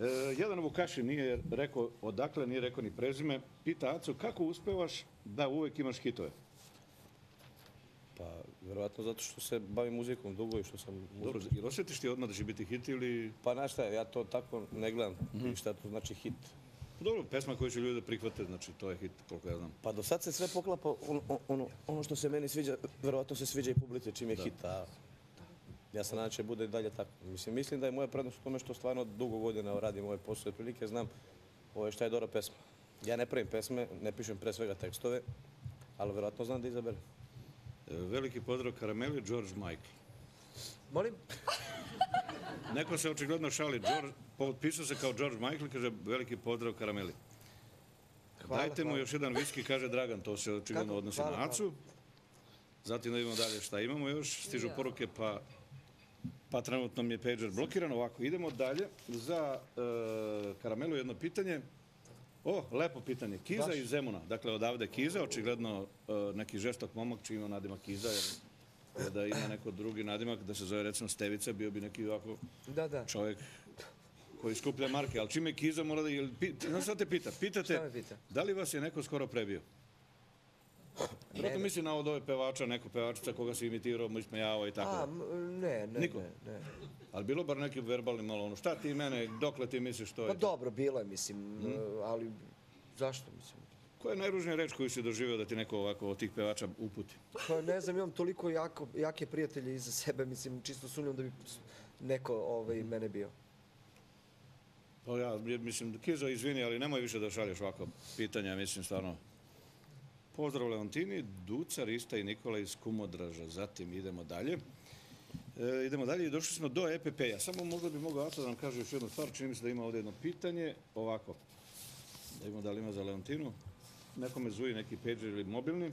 E, jedan Vukašin nije rekao odakle, nije rekao ni prezime. Pita Aco, kako uspevaš da uvek imaš hitove? Pa, verovatno zato što se bavim muzikom dugo i što sam... Dobro, jel osjetiš ti odmah da će biti hit ili... Pa, znaš šta, ja to tako ne gledam. I šta to znači hit. Dobro, pesma koju će ljudi da prihvate, znači to je hit, koliko ja znam. Pa do sad se sve poklapa ono, ono, ono što se meni sviđa, verovatno se sviđa i publici čim je Da. hit, a ja sam nadam će bude i dalje tako. Mislim, mislim da je moja prednost u tome što stvarno dugo godina radim ovaj posao, otprilike znam ovaj, šta je dobra pesma. Ja ne pravim pesme, ne pišem pre svega tekstove, ali verovatno znam da izaberem. Veliki pozdrav Karameli, George Michael. Molim? Neko se očigledno šali. George, potpisao se kao George Michael, kaže veliki pozdrav Karameli. Hvala, Dajte mu još jedan viski, kaže Dragan, to se očigledno Kako? odnosi Hvala, na Acu. Zatim da vidimo dalje šta imamo još. Stižu poruke, pa, pa trenutno mi je pager blokiran. Ovako, idemo dalje. Za e, Karamelu jedno pitanje. O, lepo pitanje. Kiza Baš. iz Zemuna. Dakle, odavde Kiza, očigledno e, neki žestok momak čiji ima nadimak Kiza. Jer, da ima neko drugi nadimak, da se zove recimo Stevica, bio bi neki ovako Da, da. čovjek koji skuplja marke, ali čime Kiza mora da... Znaš šta te pita? Pitate, pita? da li vas je neko skoro prebio? Vjerojatno misli na od ove pevača, neko pevačica koga se imitirao, ismejavao i tako. A, ne, ne, Niko? ne, ne. Ali bilo bar neki verbalni malo ono, šta ti mene, dokle ti misliš to Pa je? dobro, bilo je, mislim, Mhm. e, ali zašto, mislim? Koja je najružnija reč koju si doživio da ti neko ovako od tih pevača uputi? Pa ne znam, imam toliko jako, jake prijatelje iza sebe, mislim, čisto sumnjam da bi neko ovaj, mene bio. Pa ja mislim, Kizo, izvini, ali nemoj više da šalješ ovako pitanja, mislim stvarno. Pozdrav Leontini, Duca, Rista i Nikola iz Kumodraža. Zatim idemo dalje. E, idemo dalje i došli smo do EPP-a. Samo možda bi mogao Ato da nam kaže još jednu stvar. Čini mi se da ima ovdje jedno pitanje. Ovako. Da vidimo da li ima za Leontinu. Nekome zuji neki pager ili mobilni.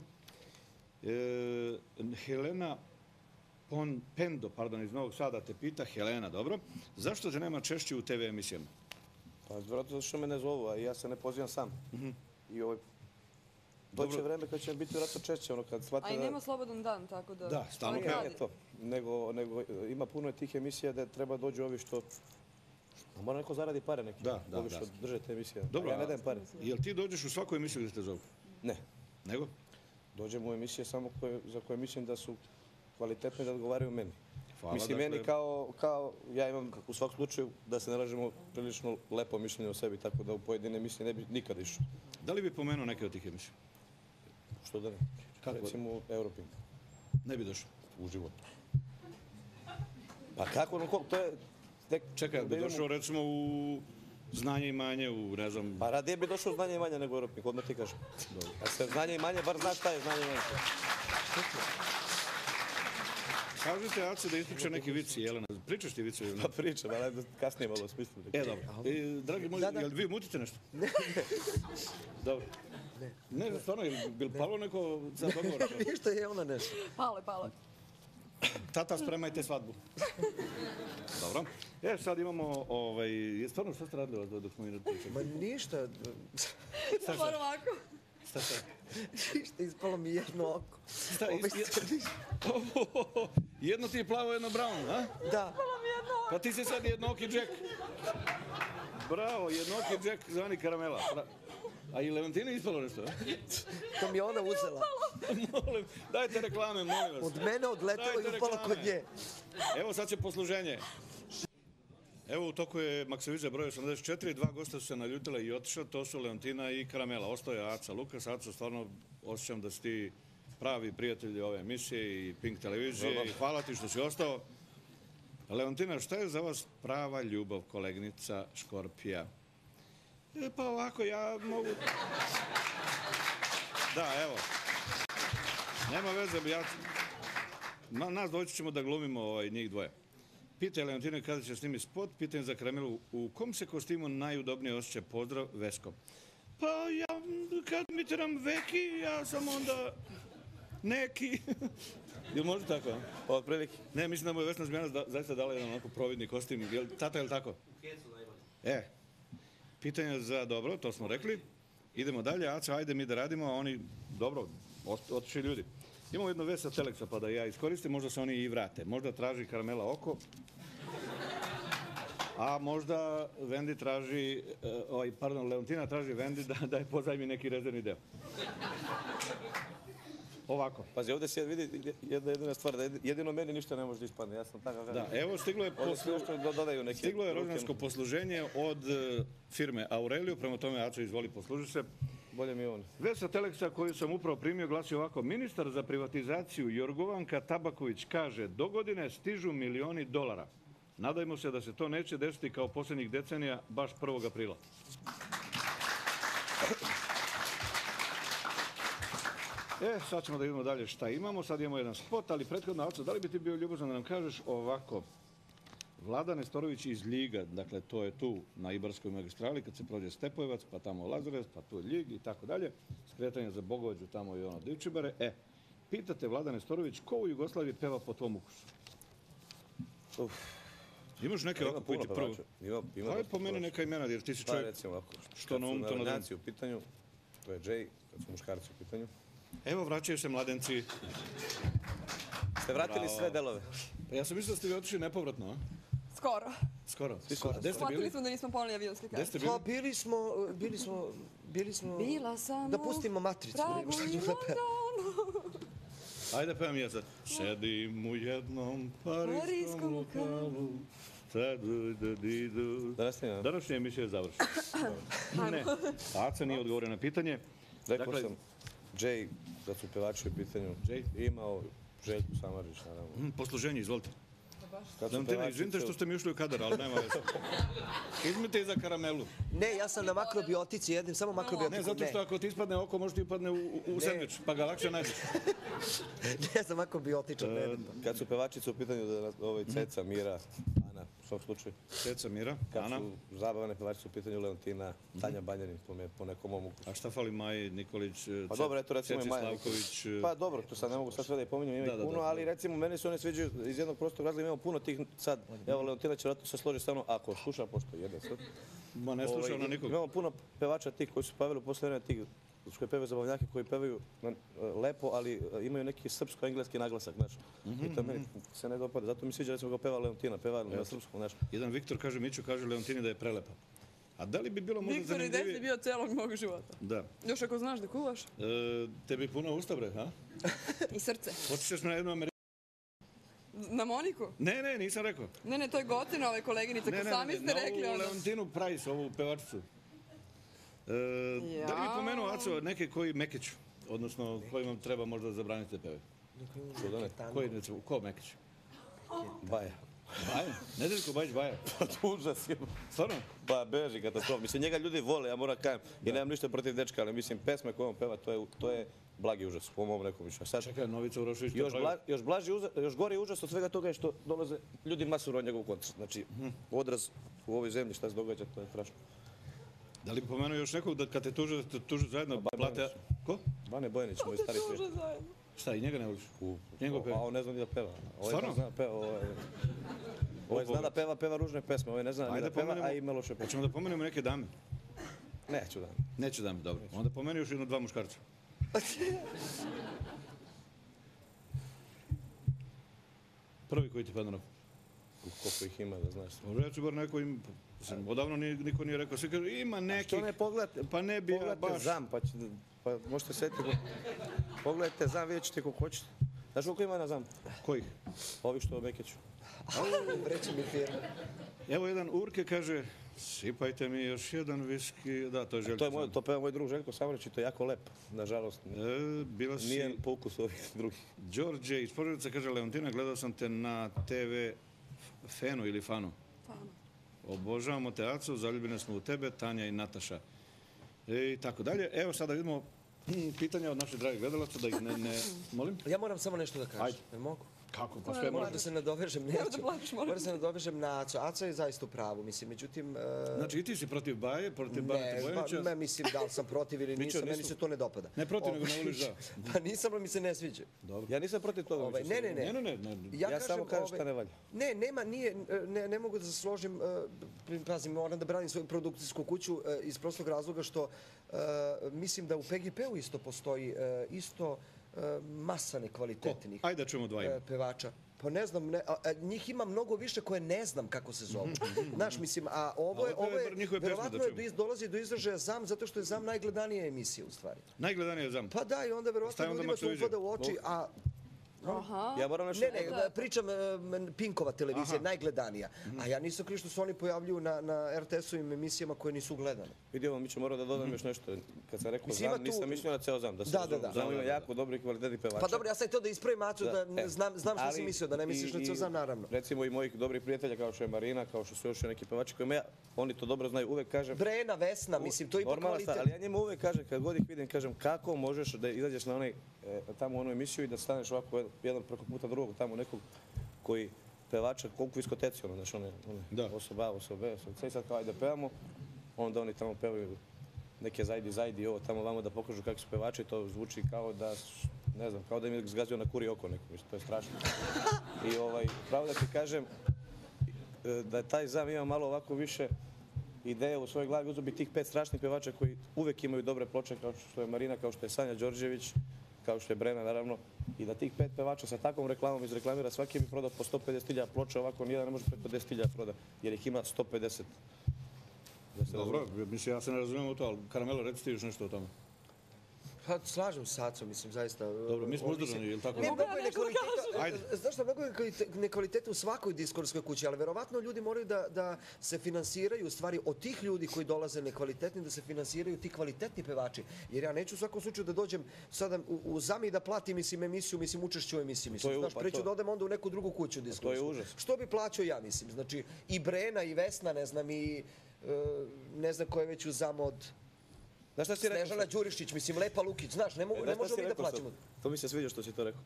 E, Helena Pon, Pendo, pardon, iz Novog Sada te pita, Helena, dobro. Zašto te nema češće u TV emisijama? Pa, verovatno zato što me ne zovu, a ja se ne pozivam sam. Mhm. I ovaj, Doće vreme kad će biti vjerojatno češće, ono kad shvate A i da- nema slobodan dan, tako da... Da, stalno nije to. Nego, nego ima puno tih emisija da treba dođu ovi što... Mora neko zaradi pare neki. Da, da, Ovi da. što drže te emisije. Dobro, ja ne dajem pare. Jel ti dođeš u svaku emisiju gdje te zovu? Ne. Nego? Dođem u emisije samo koje, za koje mislim da su kvalitetne da odgovaraju meni. Hvala, mislim, dakle- meni kao, kao, ja imam u svakom slučaju, da se ne lažemo, prilično lepo mišljenje o sebi, tako da u pojedine emisije ne bi nikad išao. Da li bi pomenuo neke od tih emisija? Da ne? Kako? Recimo Europink. Ne bi došao. U životu. Pa kako, no, to je... Tek, Čekaj, da bi idemo- došao recimo u znanje i manje, u ne znam... Pa radije bi došao znanje i manje nego Europink, odmah ti kažem. A se znanje i manje, bar znaš šta je znanje i manje. Kažete Aco da ispriča neki vici, Jelena. Pričaš ti vice? Pa pričam, ali kasnije malo smislim. E, dobro. E, dragi moji, jel vi mutite nešto? Ne. Dobro. Ne, ne, stvarno, je bil palo neko za dogovor? Ništa je ona nešto. Pale, pale. Tata, spremajte svadbu. Dobro. E, sad imamo, ovaj, je stvarno šta ste radili dok smo mi pričali? Ma ništa. Šta, šta? Bar ovako. Šta, šta? Ništa, ispalo mi jedno oko. Šta, Ovaj Jedno ti je plavo, jedno brown, a? Da. Pa ti si sad jednoki Jack. Bravo, jednoki Jack zvani karamela. Bra- A i Leontini je ispalo nešto? To mi je ona uzela. molim, dajte reklame, molim vas. Od mene odletelo i upalo kod nje. Evo sad će posluženje. Evo u toku je Maksovizija broj 84, dva gosta su se naljutila i otišla, to su Leontina i Karamela. Ostao je Aca Lukas. Aco, stvarno osjećam da si ti pravi prijatelj ove emisije i Pink televizije Dobro. i hvala ti što si ostao. Leontina, šta je za vas prava ljubav, kolegnica Škorpija? E, pa ovako, ja mogu... Da, evo. Nema veze, ja... Na, nas doći ćemo da glumimo ovaj, njih dvoje. Pita je Leontina kada će snimi spot, pitanje za Kremelu, u kom se kostimu najudobnije osjeća pozdrav Vesko? Pa ja, kad mi teram veki, ja sam onda neki. Jel može tako? a? Od prilike. Ne, mislim da mu je Vesna Zmijanac da, zaista dala jedan onako providni kostim. Jel, tata, jel tako? E, pitanje za dobro, to smo rekli. Idemo dalje, Aca, ajde mi da radimo, a oni, dobro, ot- otišli ljudi. Imamo jedno vest sa Teleksa, pa da ja iskoristim, možda se oni i vrate. Možda traži karamela oko, a možda Vendi traži, e, ovaj, pardon, Leontina traži Vendi da, da je pozajmi neki rezervni deo. Ovako. Pazi, ovdje se vidi jedna jedina stvar, da jedino meni ništa ne može da ispadne. Ja sam takav. Da, evo stiglo je, dodaju neke... stiglo je rođendansko posluženje od e, firme Aurelio, prema tome Aco izvoli posluži se. Bolje mi on. Vest sa Teleksa koju sam upravo primio glasi ovako. Ministar za privatizaciju Jorgovanka Tabaković kaže do godine stižu milioni dolara. Nadajmo se da se to neće desiti kao posljednjih decenija baš 1. aprila. E, sad ćemo da idemo dalje šta imamo. Sad imamo jedan spot, ali prethodno, Aco, da li bi ti bio ljubazan da nam kažeš ovako? Vlada Nestorović iz Ljiga, dakle to je tu na Ibarskoj magistrali kad se prođe Stepojevac, pa tamo Lazarevac, pa tu je Ljig i tako dalje. Skretanje za Bogovađu tamo i ono Divčibare. E, pitate Vlada Nestorović ko u Jugoslaviji peva po tvom ukusu? Uf. Imaš neke Ima ovako puno ti prvo... Ima, ima dosta po mene neka imena, jer ti si Pa čovjek recimo ovako. što na um, to na narodnjaci u pitanju, to je Jay, kad su muškarci u pitanju. Evo, vraćaju se mladenci. Ste vratili Bravo. sve delove. Pa ja sam mislio da ste vi otišli nepovratno, a? Skoro. Skoro. Skoro. Gde ste bili? smo da nismo polni avionske Gde karte. ste bili? Pa bili smo, bili smo, bili smo... Bila sam Da pustimo matricu. Pragu i da pevam. Londonu. Ajde pevam ja sad. Sedim u jednom parijskom lokalu. Tadu, da. Današnja, Današnja emisija je završena. Ne, Aca nije odgovorio na pitanje. rekao Dakle- sam, Jay, da su pevači u pitanju, Jay? imao Željku Samarić, naravno. Mm, Posluženje, izvolite. Kad su Leontina, pevači izvinite što ste mi ušli u kadar, ali nema veze. Izmite i za karamelu. Ne, ja sam na makrobiotici, jedem samo makrobiotiku. Ne, zato što ako ti ispadne oko, može ti upadne u, u, sendvič, pa ga lakše nađeš. Ne sam makrobiotičan, ne E. Kad su pevačice u pitanju, da, ovaj Ceca, Mira, svom slučaju. Ceca Mira, Kad Ana. su zabavne pevačice u pitanju Leontina, Tanja Banjanin, po, me, po nekom ukusu. A šta fali Maji Nikolić, Pa dobro, eto recimo Ceci Slavković. Pa dobro, to sad ne mogu sad sve da je pominjem, ima Da, ih da, puno, da, ali da. recimo meni se one sviđaju iz jednog prostog razloga, imamo puno tih sad, evo Leontina će vjerojatno se složiti sa mnom, ako sluša, pošto jede sad. Ma ne sluša Ovaj, ona nikog. Imamo puno pevača tih koji su pavili u posle vreme tih su koji pevaju zabavnjake, koji pevaju na- lepo, ali e, imaju neki srpsko-engleski naglasak, znaš. I to meni se ne dopada. Zato mi sviđa, recimo, kako peva Leontina, peva na srpskom, znaš. Jedan Viktor kaže, Miću kaže Leontini da je prelepa. A da li bi bilo možda Viktor i desi zanimljivije... bio celog mog života. Da. Još ako znaš da kuvaš. E, tebi puno usta, bre, ha? I srce. Potičeš na jednu Ameriku? Na Moniku? Ne, ne, nisam rekao. Ne, ne, to je gotina ove koleginice, Ne, ko ne, sami ne, ste na rekli. ovu ono. Leontinu Price, ovu pevačicu. E, Da li bi pomenuo, Aco, neke koji mekeću? Odnosno, kojima treba možda zabraniti da pevaju? Što da ne? Koji, recimo, ko mekeću? Baja. Baja? Nedeljko Bajić Baja? Pa užas je. Stvarno? Pa beži katastrofa. Mislim, njega ljudi vole, ja moram kajem. I nemam ništa protiv dečka, ali mislim, pesme koje on peva, to je, to je blagi užas, po mom nekom mišljenju. Sad, Čekaj, Novica Urošević to još, pravi. bla, još, blaži užas, još gori užas od svega toga je što dolaze ljudi masovno na njegov koncert. Znači, odraz u ovoj zemlji šta se događa, to je strašno. Da li pomenuo još nekog da kad te tuže, da te tuže zajedno plate... Ko? Bane Bojanić, moj stari prijatelj. Šta, i njega ne voliš? U, Njegov peva? A on ne zna ni da peva. Ovaj Stvarno? zna peva, ovaj, ovaj zna da peva, peva ružne pesme, ovaj ne zna ni da peva, a i meloše pesme. Hoćemo da pomenemo neke dame? Neću da. Neće dame, dobro. Onda pomeni još jedno dva muškarca. Prvi koji ti padne na Koliko ih ima, da znaš. Reći bar neko im... Mislim, odavno niko nije rekao. Svi kažu, ima neki... Što ne pogledate? Pa ne bi ja baš... zam, pa, će, pa možete setiti. Pogledajte zam, vidjet ćete koliko hoćete. Znaš koliko ima na zam? Kojih? Ovih što obekeću. Reći mi firma. Evo jedan Urke kaže, sipajte mi još jedan viski. Da, to je Željko. To, je moj, to peva moj drug Željko Savreć i to je jako lepo, nažalost. E, bila si... Nije po ukusu ovih drugih. Đorđe iz Požarevca kaže, Leontina, gledao sam te na TV Fenu ili Fanu. Fanu. Obožavamo te, Aco, zaljubljene smo u tebe, Tanja i Nataša. E, I tako dalje. Evo sada vidimo hm, pitanja od naših dragih gledalaca, da ih ne, ne... Molim? Ja moram samo nešto da kažem. Ajde. Jel mogu? Kako? Pa sve moram može. da se nadovežem, Moram neću. da plačeš, moram. Moram da se nadovežem na Aco. Aco je zaista u pravu, mislim. Međutim... e, Znači i ti si protiv Baje, protiv Baneta Ne, Bojanića? ba, ne, mislim da li sam protiv ili nisam, meni se to ne dopada. Ne protiv, nego ne voliš da. Pa nisam, ali mi se ne sviđa. Dobro. Ja nisam protiv toga. Ovaj, ne, ne, ne. Ne, ne, ne. ne. Ja samo kažem šta ne valja. Ne, nema, nije, ne, ne mogu da se složim, e, pazim, moram da branim svoju produkcijsku kuću e, iz prostog razloga što mislim da u PGP-u isto postoji isto masa nekvalitetnih Ajde da čujemo dva e, ima. pevača. Pa ne znam, ne, a, a, njih ima mnogo više koje ne znam kako se zovu. Znaš, mislim, a ovo je, ovo je verovatno da je dolazi do izražaja ZAM, zato što je ZAM najgledanija emisija u stvari. Najgledanije je zam. Pa da, i onda verovatno ljudima to upada u oči, a Aha. Ja moram nešto... ne, ne, da, pričam e, Pinkova televizija, najgledanija. A ja nisam kriv što se oni pojavljuju na, na RTS-ovim emisijama koje nisu gledane. Vidio vam, mi ćemo morati da dodam još nešto. Kad sam rekao Mislim, tu- nisam mislio na ceo zam. Da, se Da, da, da. Zam Da, ima jako dobrih i kvalitetnih pevača. Pa dobro, ja sam htio da ispravim Macu, da, Da, e, znam, znam što si mislio, da ne misliš i- na ceo i zam, naravno. Recimo i mojih dobrih prijatelja kao što je Marina, kao što su još neki pevači kojima ja, oni to dobro znaju, uvek kažem... Brena, Vesna, mislim, to je ipak kvalitet. ali ja njima uvek kažem, kad god ih vidim, kažem kako možeš da izađeš na onaj, e, tamo u onu emisiju i da staneš ovako jedan preko puta drugog, tamo nekog koji pevača, koliko viskoteci, ono, znaš, one, one Da. osoba A, osoba B, osoba C, i sad kao ajde pevamo, onda oni tamo pevaju neke zajdi, zajdi, ovo tamo vamo da pokažu kako su pevači, to zvuči kao da, ne znam, kao da im je zgazio na kuri oko neko, mislim, to je strašno. I ovaj, pravo da ti kažem, e, da taj zam ima malo ovako više ideje u svojoj glavi, uzeo bi tih pet strašnih pevača koji uvek imaju dobre ploče, kao što je Marina, kao što je Sanja Đorđević, kao što je Brena, naravno, i da tih pet pevača sa takvom reklamom izreklamira, svaki bi prodao po 150.000 ploča, ovako nijedan ne može preko 10.000 proda, jer ih ima 150. Da Dobro, mislim, ja se ne razumijem u to, ali Karamelo, reci ti još nešto o tome. Pa slažem se s Acom, mislim, zaista. Dobro, mi smo uzdržani, jel tako? Ne, mnogo je nekvaliteta, Ajde. znaš šta, mnogo je nekvalite- nekvaliteta u svakoj diskorskoj kući, ali verovatno ljudi moraju da, da se finansiraju, u stvari, od tih ljudi koji dolaze nekvalitetni, da se finansiraju ti kvalitetni pevači. Jer ja neću u svakom slučaju da dođem sada u, u zami da platim, mislim, emisiju, mislim, učešću u emisiji, mislim, je u- znaš, pa preću to- da odem onda u neku drugu kuću diskorsku. užas. Što bi plaćao ja, mislim, znači, i Brena, i Vesna, ne znam, i e, ne znam ko je već u zam od Znaš šta si rekao? Snežana Đurišić, mislim, Lepa Lukić, znaš, ne, mogu, E, ne možemo mi da plaćamo. To mi se sviđa što si to rekao.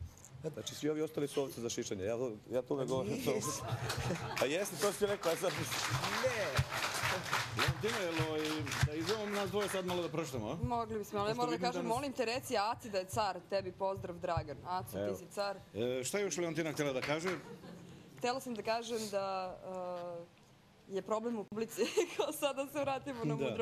Znači, svi ovi ostali su ovce za šišanje. Ja, to- ja to uvek govorim. A jesi, to si rekao, a sad... Ne, Leontina, jel da izvemo nas dvoje sad malo da proštamo, a? Mogli bismo, ali moram da kažem, danas- molim te reci Aci da je car, tebi pozdrav Dragan. Evo. ti si car. E, šta je još Leontina htjela da kaže? Htela sam da kažem da uh, je problem u publici, kao sad da se vratimo na Da.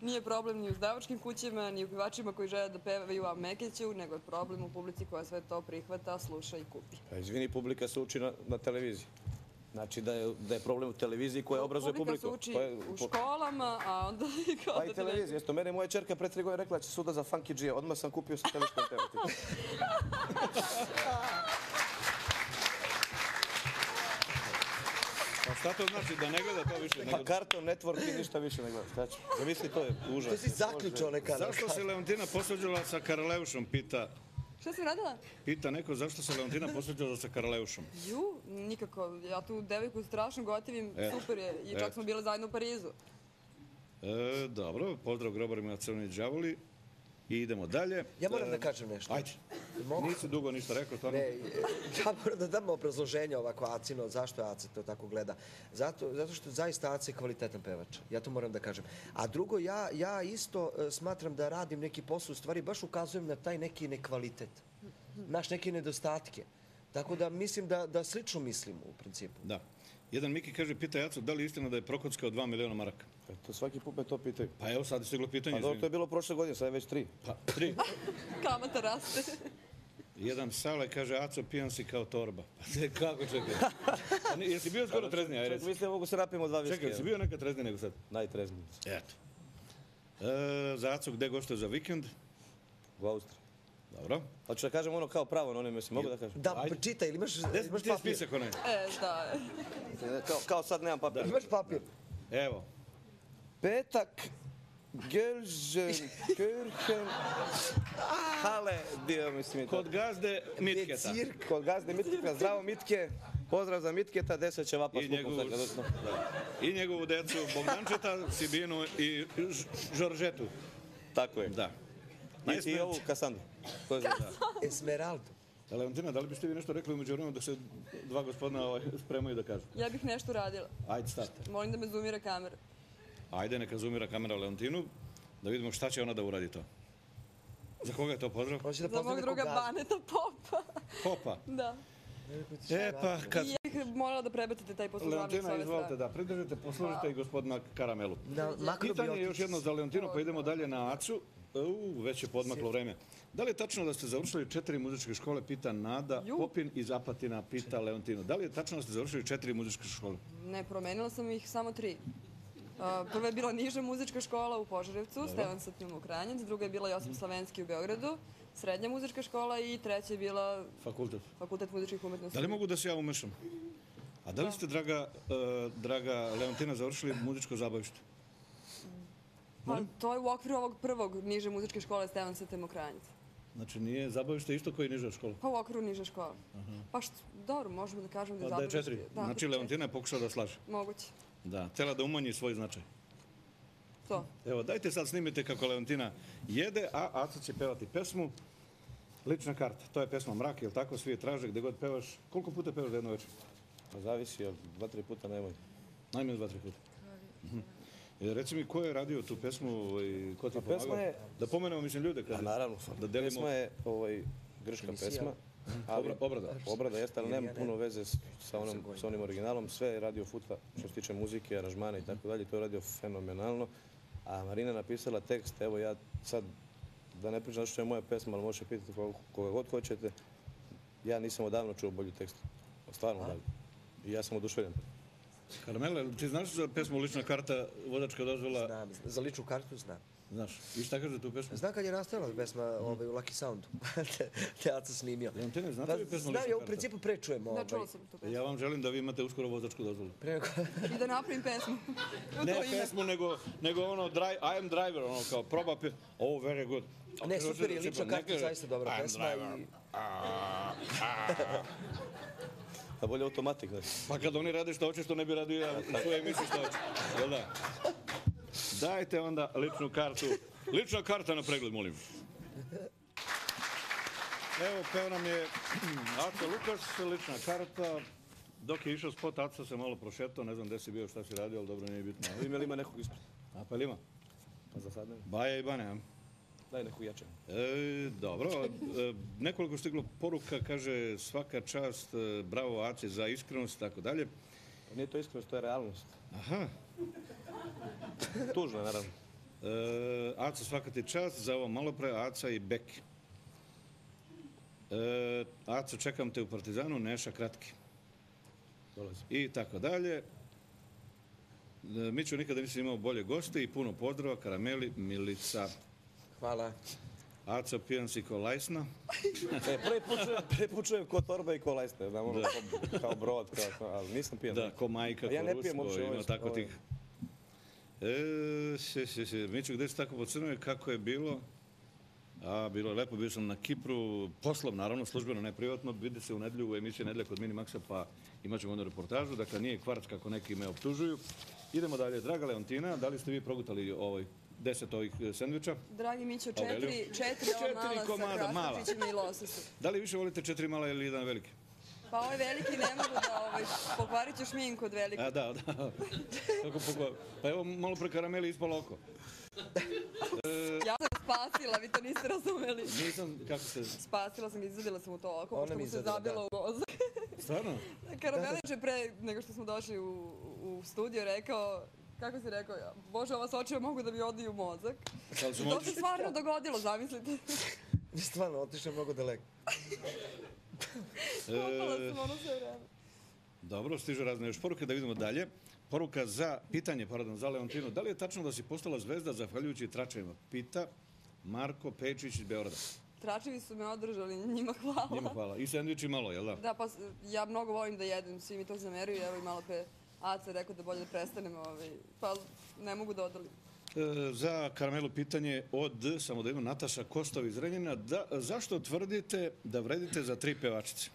Nije problem ni u zdavačkim kućama, ni u pivačima koji žele da pevaju a Mekeću, nego je problem u publici koja sve to prihvata, sluša i kupi. Pa izvini, publika se uči na, na televiziji. Znači da je, da je problem u televiziji koja obrazuje Publika publiku. se uči je- u školama, a onda i kao Pa da i te televizija. Isto mene moja čerka pre tri godine rekla da će suda za Funky G. Odmah sam kupio sa televizijom pevati. šta to znači da ne gleda to više? Pa Cartoon Network i ništa više ne gleda. Šta ću? Zamisli, to je užas. To si zaključao neka. Zašto se Leontina posvađala sa Karleušom, pita, Šta si radila? pita neko zašto se Leontina posvađala sa Karleušom. Ju, nikako. Ja tu devojku strašno gotivim, Eto. super je. I čak Eto. smo bile zajedno u Parizu. E, dobro, pozdrav grobarima Crveni đavoli. I idemo dalje. Ja moram da kažem nešto. Ajde. Mogu? Nisi dugo ništa rekao, stvarno. Ne, ja moram da dam obrazloženje ovako Acino, zašto Ace to tako gleda. Zato, zato što zaista Ace je kvalitetan pevač. Ja to moram da kažem. A drugo, ja, ja isto e, smatram da radim neki posao, u stvari baš ukazujem na taj neki nekvalitet. Naš neke nedostatke. Tako da mislim da, da slično mislim u principu. Da. Jedan Miki kaže, pita Jaco, da li je istina da je prokockao 2 miliona maraka? To svaki put me to pitaju. Pa evo sad je stiglo pitanje. Pa dobro, to je bilo prošle godine, sad je već tri. Pa, tri. Kamata raste. Jedan Sale kaže, Aco, pijan si kao torba. Pa ne, kako čekaj? Pa Jesi bio skoro trezniji, ajde Čekaj, mislim mogu se napijemo dva viskija. Čekaj, jesi bio nekad trezniji nego sad? Najtrezniji. Eto. E, za Aco, gde gostuje za vikend? U Austriji. Dobro. Hoću da kažem ono kao pravo na onim, mislim, mogu da kažem? Da, pročitaj, ili imaš, Gde imaš papir? spisak onaj? E, da. Kao, kao sad nemam papir. Imaš papir? Evo. Petak, Gelsen, Kirchen, Hale, dio mislim. Kod gazde Mitketa. Kod gazde Mitketa, zdravo Mitke, pozdrav za Mitketa, deset će vapa I njegovu, da. I njegovu decu Bogdančeta, Sibinu i Žoržetu. Tako je. Da. I, i ovu Kasandru. Ko za- Esmeraldu. Leontina, da li biste vi nešto rekli umeđu vremenu da se dva gospodina ovaj, spremaju da kažu? Ja bih nešto radila. Ajde, start. Molim da me zoomira kamera. Ajde, neka zoomira kamera Leontinu, da vidimo šta će ona da uradi to. Za koga je to pozdrav? Hoće da Za mog druga Baneta Popa. Popa. Da. E pa, kad... Ja bih morala da prebacite taj poslužavnik Leontina, izvolite da pridržite, poslužite i gospodina Karamelu. Da, Pitanje je još jedno za Leontinu, pa idemo dalje na Acu. U, već je podmaklo vreme. Da li je tačno da ste završili četiri muzičke škole, pita Nada Popin iz Apatina, pita Leontinu. Da li je tačno da ste završili četiri muzičke škole? Ne, promenila sam ih samo tri. Uh, prva je bila niža muzička škola u Požarevcu, Stevan Satnjum u Kranjac, druga je bila Josip Slavenski u Beogradu, srednja muzička škola i treća je bila Fakultet. Fakultet muzičkih umetnosti. Da li mogu da se ja umešam? A da li ste, draga, e, draga Leontina, završili muzičko zabavište? Pa, to je u okviru ovog prvog niže muzičke škole Stevan Kranjac. Znači, nije zabavište isto koji niža škola? Pa u okviru niže škole. Pa što, dobro, možemo da kažemo da je Pa da je zabavište- četiri. Da, Znači. Leontina je pokušala da slaže. Moguće. Da, tela da umanji svoj značaj. To. Evo, dajte sad snimite kako Leontina jede, a Aca će pevati pesmu. Lična karta, to je pesma Mrak, jel tako? Svi je traže gde god pevaš. Koliko puta pevaš za jedno večer? Pa zavisi, dva, tri puta nemoj. Najmanje dva, tri puta. Mhm. E, reci mi, ko je radio tu pesmu i ko ti je Pa pesma pomagao? je- Da pomenemo, mislim, ljude. Pa Kaže. naravno, Da delimo... pesma je ovaj, grška Emisija. pesma. Obra- obrada. Obrada jeste, ali nema puno veze sa onom, sa onim originalom. Sve je radio Futa što se tiče muzike, aranžmana i tako dalje. To je radio fenomenalno. A Marina napisala tekst, evo ja sad, da ne pričam što je moja pesma, ali možete pitati koga, koga god hoćete. Ja nisam odavno čuo bolji tekst. Stvarno odavno. I ja sam oduševljen. Karamele, ti znaš za pesmu Lična karta, vozačka dozvola? Znam, za ličnu kartu znam. Znaš, i šta kaže tu pesmu? Znam kad je nastala pesma ovaj, u Lucky Soundu. Te- Teaca snimio. Leontina, znate Pa, li pesmu Znam, ja u principu prečujem. Da, Ovaj. čula sam tu pesmu. Ja vam želim da vi imate uskoro vozačku dozvolu. Pre nego... I da napravim pesmu. U Ne pesmu, nego, nego ono, dri, I am driver, ono kao proba pe... Oh, very good. Ne, super je, lična karta je zaista dobra I am pesma driver. i- A, a. A bolje automatik, znači. Pa kad oni rade što hoće, što ne bi radio ja u svojoj emisiji što hoće. Jel da? Dajte onda ličnu kartu. Lična karta na pregled, molim. Evo, peo nam je Aca Lukas, lična karta. Dok je išao spot, Aca se malo prošetao, ne znam gde si bio, šta si radio, ali dobro nije bitno. Ima li ima nekog ispred? A pa ili ima? Pa za sad ne. Baja i Bane? Daj nekog jače. E, dobro, e, nekoliko stiglo poruka, kaže svaka čast, e, bravo Aci za iskrenost i tako dalje. Nije to iskrenost, to je realnost. Aha. Tužno, naravno. E, Aca, svaka ti čast za ovo malo pre, Aca i Beki. E, Aca, čekam te u Partizanu, Neša Kratki. Dolazi. I tako dalje. E, Miću nikada nisam imao bolje goste i puno pozdrava, karameli, Milica. Hvala. Aca, pijan si ko lajsna. E, prvi put čujem, prvi put čujem ko torba i ko lajste, znam, ono, kao, kao brod, kao, kao, ali nisam pijan. Da, ko majka, A ja ko ne pijem rusko, uopće ima ovaj- tako ovaj- tih. E, se, se, se. Miću, gde si tako po Crnoj, kako je bilo? A, bilo je lepo, bio sam na Kipru, poslom, naravno, službeno, ne privatno, vidi se u nedelju u emisiji Nedelja kod Minimaxa, pa imat ćemo onda reportažu, dakle nije kvarc kako neki me optužuju. Idemo dalje, Draga Leontina, da li ste vi progutali ovaj deset ovih e, sendviča? Dragi Mićo, četiri, četiri Četiri mala komada, sa mala. krastavčićima i lososom. Da li više volite četiri mala ili jedan veliki? Pa ovaj veliki ne mogu da ovaj, pokvarit ću šminku od velike. A, da, da. Kako Pa evo, malo pre karameli ispalo oko. E, Ja sam spasila, vi to niste razumeli. nisam, kako se... Spasila sam ga, izvadila sam mu to oko, pošto mu se izvadila, zabilo u mozak. Stvarno? Karamelić je pre nego što smo došli u, u studio rekao, kako si rekao, bože, ova sočiva mogu da mi odi u mozak. Da li to se stvarno dogodilo, zamislite. Stvarno, otišao mnogo daleko. Kopala E, sam ono sve vreme. Dobro, stižu razne još poruke, da vidimo dalje. Poruka za, pitanje, pardon, za Leontinu. Da li je tačno da si postala zvezda zahvaljujući tračajima? Pita Marko Pečić iz Beograda. Tračevi su me održali, njima hvala. Njima hvala. I sendviči malo, jel da? Da, pa ja mnogo volim da jedem, svi mi to zameruju, evo i malo pre Aca je rekao da bolje da prestanem, ovaj, pa ne mogu da odalim. E, za Karamelu pitanje od, samo da imam, Nataša Kostov iz Renjina. Da, zašto tvrdite da vredite za tri pevačice?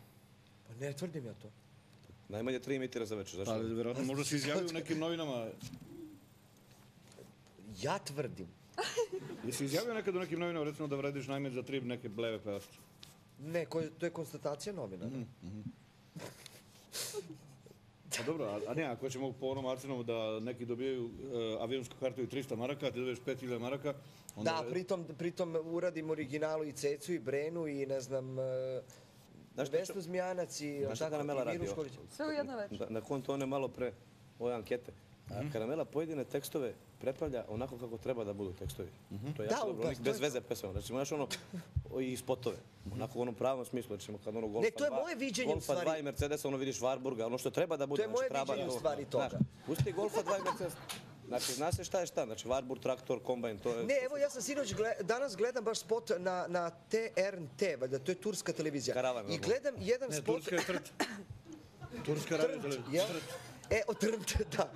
Pa ne tvrdim ja to. Najmanje tri imitira za večer, zašto? Pa, verovatno, možda se izjavio u nekim novinama. Ja tvrdim. Jesi izjavio nekad u nekim novinama, recimo, da vrediš najmanje za tri neke bleve pevačice? Ne, to je konstatacija novina. Pa dobro, a, a ne, ako ćemo po onom Arcinovu da neki dobijaju e, avionsku kartu i 300 maraka, ti dobiješ 5000 maraka, onda... Da, pritom, pritom uradim originalu i Cecu i Brenu i ne znam... e, Vesnu Zmijanac i... Znaš šta Karamela radi? Sve u jedno večer. Da, na konto one malo pre ove ankete. A Mhm. Karamela pojedine tekstove prepravlja onako kako treba da budu tekstovi. To je Da, jako dobro, pa onih to bez veze pesama. Znači, znaš ono, i spotove. Onako u onom pravom smislu, recimo kad ono Golfa Ne, to je 2, moje viđenje u Golfa stvari. 2 i Mercedesa, ono vidiš Warburga, ono što treba da bude. To je moje znači, viđenje u to- stvari toga. Pusti Golfa 2 i Mercedes. Znači, zna se šta je šta. Znači, Warburg, traktor, kombajn, to je... Ne, evo ja sam sinoć, gle- danas gledam baš spot na, na TRNT, valjda, to je turska televizija. Karavan, I gledam jedan Ne, spot... Turska je trt. Turska radio televizija. E, o trnt, da.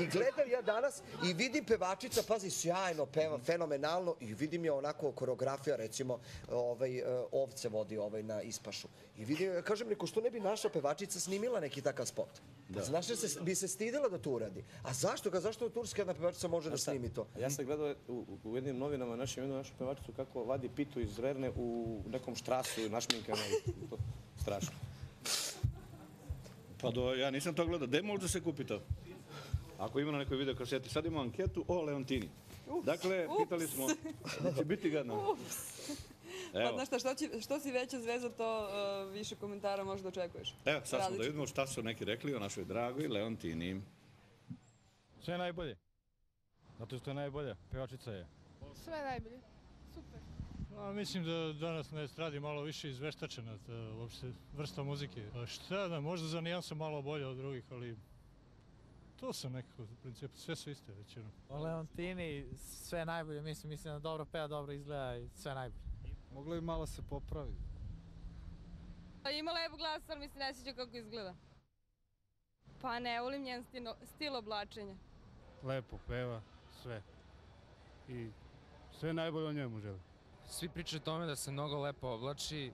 I gledam ja danas i vidim pevačica, pazi, sjajno peva, fenomenalno, i vidim je onako koreografija, recimo, ovaj, e, ovce vodi ovaj na ispašu. I vidim, kažem, neko, što ne bi naša pevačica snimila neki takav spot? Da. Znaš, se, bi se stidela da to uradi. A zašto ga, zašto turska jedna pevačica može da snimi to? Ja sam gledao u, u jednim novinama našim jednu našu pevačicu kako vadi pitu iz Rerne u nekom štrasu našminkana. i to, strašno. Pa do, ja nisam to gledao. Gde može da se kupi to? Ako ima na nekoj video kaseti. Sad imamo anketu o Leontini. Dakle, pitali smo, da će biti gadno. Pa Evo, znaš šta, što, će, što si veća zvezda, to uh, više komentara možeš da očekuješ. evo sad smo da vidimo šta su neki rekli o našoj dragoj Leontini. Sve najbolje. Zato što je najbolja, pevačica je. Sve najbolje. A, mislim da danas na estradi malo više izveštačena ta uopšte vrsta muzike. A šta da, možda za nijansu malo bolje od drugih, ali to sam nekako, u principu, sve su iste većinom. O Leontini sve najbolje, mislim, mislim da dobro peva, dobro izgleda i sve najbolje. Moglo bi malo se popraviti. Ima lep glas, ali mi se ne sviđa kako izgleda. Pa ne, volim njen stil, stil oblačenja. Lepo peva, sve. I sve najbolje o njemu želim. Svi pričaju o tome da se mnogo lepo oblači.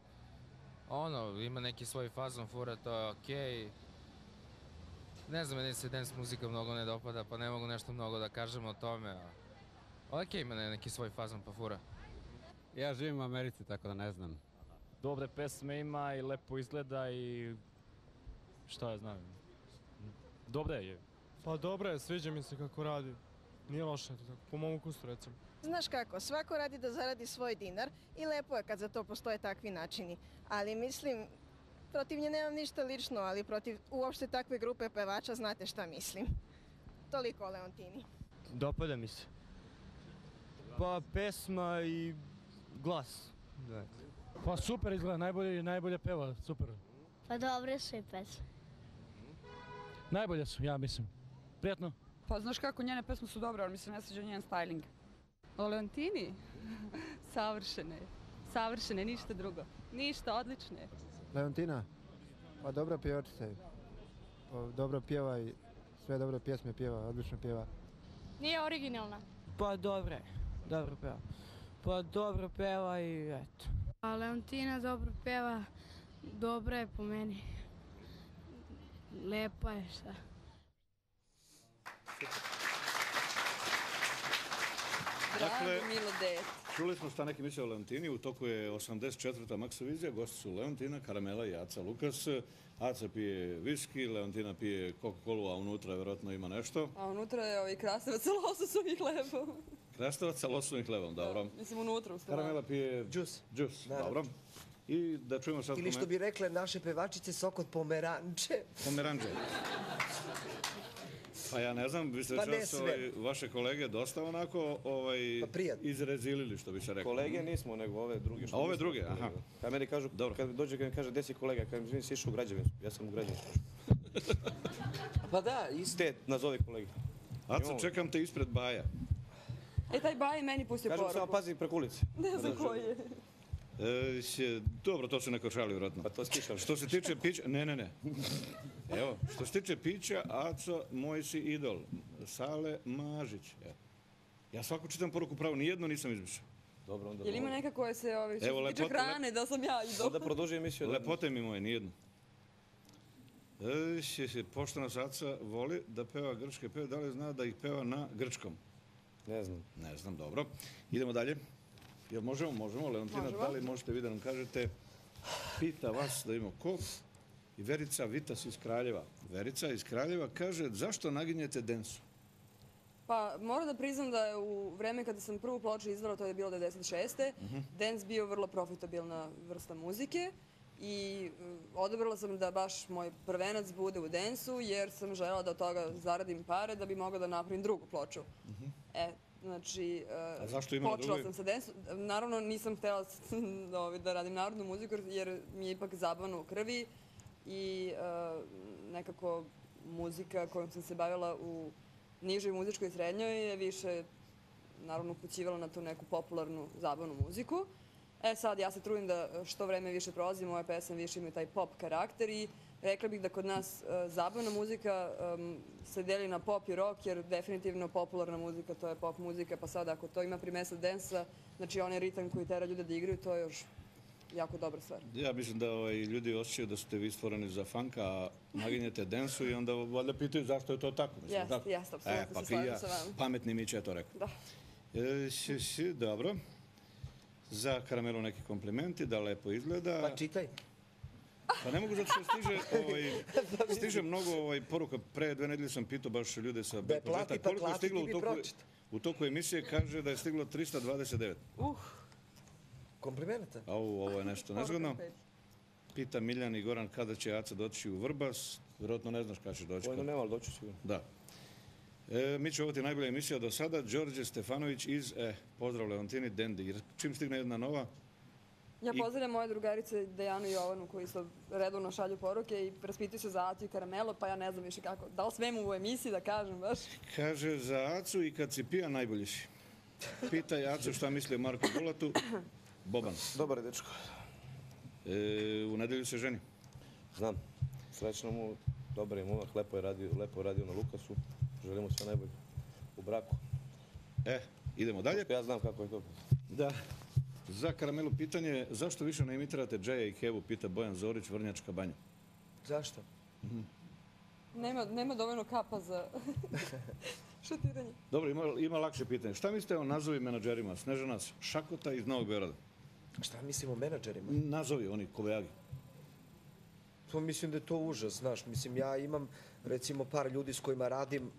Ono, ima neki svoj fazon fura, to je okej. Ne znam, meni se dance muzika mnogo ne dopada, pa ne mogu nešto mnogo da kažem o tome. A... Okej, ima ne- neki svoj fazon pa fura. Ja živim u Americi, tako da ne znam. Dobre pesme ima i lepo izgleda i šta ja znam. Dobre je. Pa dobro je, sviđa mi se kako radi. Nije loše, tako, po mom ukusu recimo. Znaš kako, svako radi da zaradi svoj dinar i lepo je kad za to postoje takvi načini. Ali mislim, Protiv nje nemam ništa lično, ali protiv uopšte takve grupe pevača znate šta mislim. Toliko o Leontini. Dopada mi se. Pa pesma i glas. Da. Pa super izgleda, najbolje, najbolje peva, super. Pa dobre su i pesme. Najbolje su, ja mislim. Prijatno. Pa znaš kako, njene pesme su dobre, ali mi se ne sviđa njen styling. O Leontini? Savršene. Savršene, ništa drugo. Ništa, odlične. Leontina, pa dobra pjevačica je. Pa dobro pjeva i sve dobre pjesme pjeva, odlično pjeva. Nije originalna. Pa dobro je, dobro peva. Pa dobro peva i eto. A Leontina dobro peva, dobra je po meni. Lepa je šta. Drago, milo dete. Čuli smo šta neki misle o Leontini, u toku je 84. Maksovizija, gosti su Leontina, Karamela i Aca Lukas. Aca pije viski, Leontina pije Coca-Cola, a unutra vjerojatno ima nešto. A unutra je ovaj krastavac sa lososom i hlebom. Krastavac sa losovim hlebom, dobro. Mislim, unutra u stvari. Karamela pije Džus. džus, dobro. I da čujemo sad Ili što bi rekle naše pevačice, sok od pomeranče. Pomeranđe. Pa ja ne znam, vi ste Pa čas sve. ovaj, vaše kolege dosta onako ovaj, izrezilili, što bi se reklo. Kolege nismo, nego ove druge. A ove druge, aha. Kad meni kažu, Dobro. kad dođe, kad mi kaže, gdje si kolega, kad mi izvini, si išao u građevinsku, ja sam u građevinsku. Pa da, isto. Te, nazovi kolege. Imamo- čekam te ispred baja. E, taj baj meni pustio Kažem poruku. samo pazi preko ulice. Ne znam koji je. E, dobro, to se neko šali vjerojatno. Pa to stišam. Što se tiče pića, ne, ne, ne. Evo, što se tiče pića, Aco, moj si idol. Sale Mažić. Evo. Ja svaku čitam poruku pravo, nijedno nisam izmišljao. Dobro, onda... Jel ima neka koja se, ovaj, što Evo, se tiče lepota- hrane, da sam ja idol? Onda produži emisiju. da- Lepote mi moje, nijedno. E, še, poštena Aca voli da peva grčke peve, da li zna da ih peva na grčkom? Ne znam. Ne znam, dobro. Idemo dalje. Jel možemo? Možemo. Leontina, Možemo. da li možete vi da nam kažete, pita vas da imamo ko? I Verica Vitas iz Kraljeva. Verica iz Kraljeva kaže, zašto naginjete densu? Pa moram da priznam da je u vreme kada sam prvu ploču izdala, to je bilo 96. Mhm. Dance bio vrlo profitabilna vrsta muzike i uh, odabrala sam da baš moj prvenac bude u densu jer sam želela da od toga zaradim pare da bi mogla da napravim drugu ploču. E, znači, A zašto imala počela sam sa densu. Naravno nisam htjela da, ovaj, da radim narodnu muziku jer mi je ipak zabavno u krvi i uh, nekako muzika kojom sam se bavila u nižoj muzičkoj srednjoj je više naravno upućivala na tu neku popularnu zabavnu muziku. E sad, ja se trudim da što vreme više prolazi, moje pesme više imaju taj pop karakter i rekla bih da kod nas e, zabavna muzika se deli na pop i rock, jer definitivno popularna muzika to je pop muzika, pa sad ako to ima primesa densa, znači onaj ritam koji tera ljude da igraju, to je još jako dobra stvar. Ja mislim da ovaj, ljudi osjećaju da ste vi stvoreni za funka, a naginjete densu i onda valjda pitaju zašto je to tako. Mislim, Jeste, tako? jeste, apsolutno E, se pa slažem i ja, sa vama. pametni Mića je to rekao. Da. E, ši, ši, dobro. Za karamelu neki komplimenti, da lepo izgleda. Pa čitaj. Pa ne mogu zato što stiže, ovaj, stiže mnogo ovaj, poruka. Pre dve nedelje sam pitao baš ljude sa Da je plati, pa Koliko je stiglo ti u toku, u toku emisije kaže da je stiglo 329. Uh. Komplimenata. A ovo, ovo je nešto nezgodno. Pita Miljan i Goran kada će Aca doći u Vrbas. Vjerojatno ne znaš kada će doći. Vojno nema, ali doći sigurno. Da. E, mi će ovo ti najbolja emisija do sada. Đorđe Stefanović iz, e, pozdrav Leontini, Dendi. Čim stigne jedna nova, Ja I- pozdravljam moje drugarice Dejanu i Jovanu koji isto redovno šalju poruke i raspituju se za Atu i Karamelo, pa ja ne znam više kako. Da li smem u emisiji da kažem baš? kaže za Acu i kad si pija najbolji si. Pitaj Acu šta misli o Marku Bulatu. Boban. Dobar je dečko. E, u nedelju se ženi. Znam. Srećno mu, dobar je momak, lepo je radio, lepo je radio na Lukasu. Želimo sve najbolje. U braku. E, idemo dalje. Ja znam kako je to. Da. Za Karamelu pitanje, zašto više ne imitirate Džeja i Kevu, pita Bojan Zorić, Vrnjačka banja. Zašto? Nema, nema dovoljno kapa za šutiranje. Dobro, ima, ima lakše pitanje. Šta mislite o nazovi menadžerima? Snežana Šakota iz Novog Beograda. Šta mislim o menadžerima? Nazovi, oni kovejagi. To mislim da je to užas, znaš. Mislim, ja imam recimo par ljudi s kojima radim,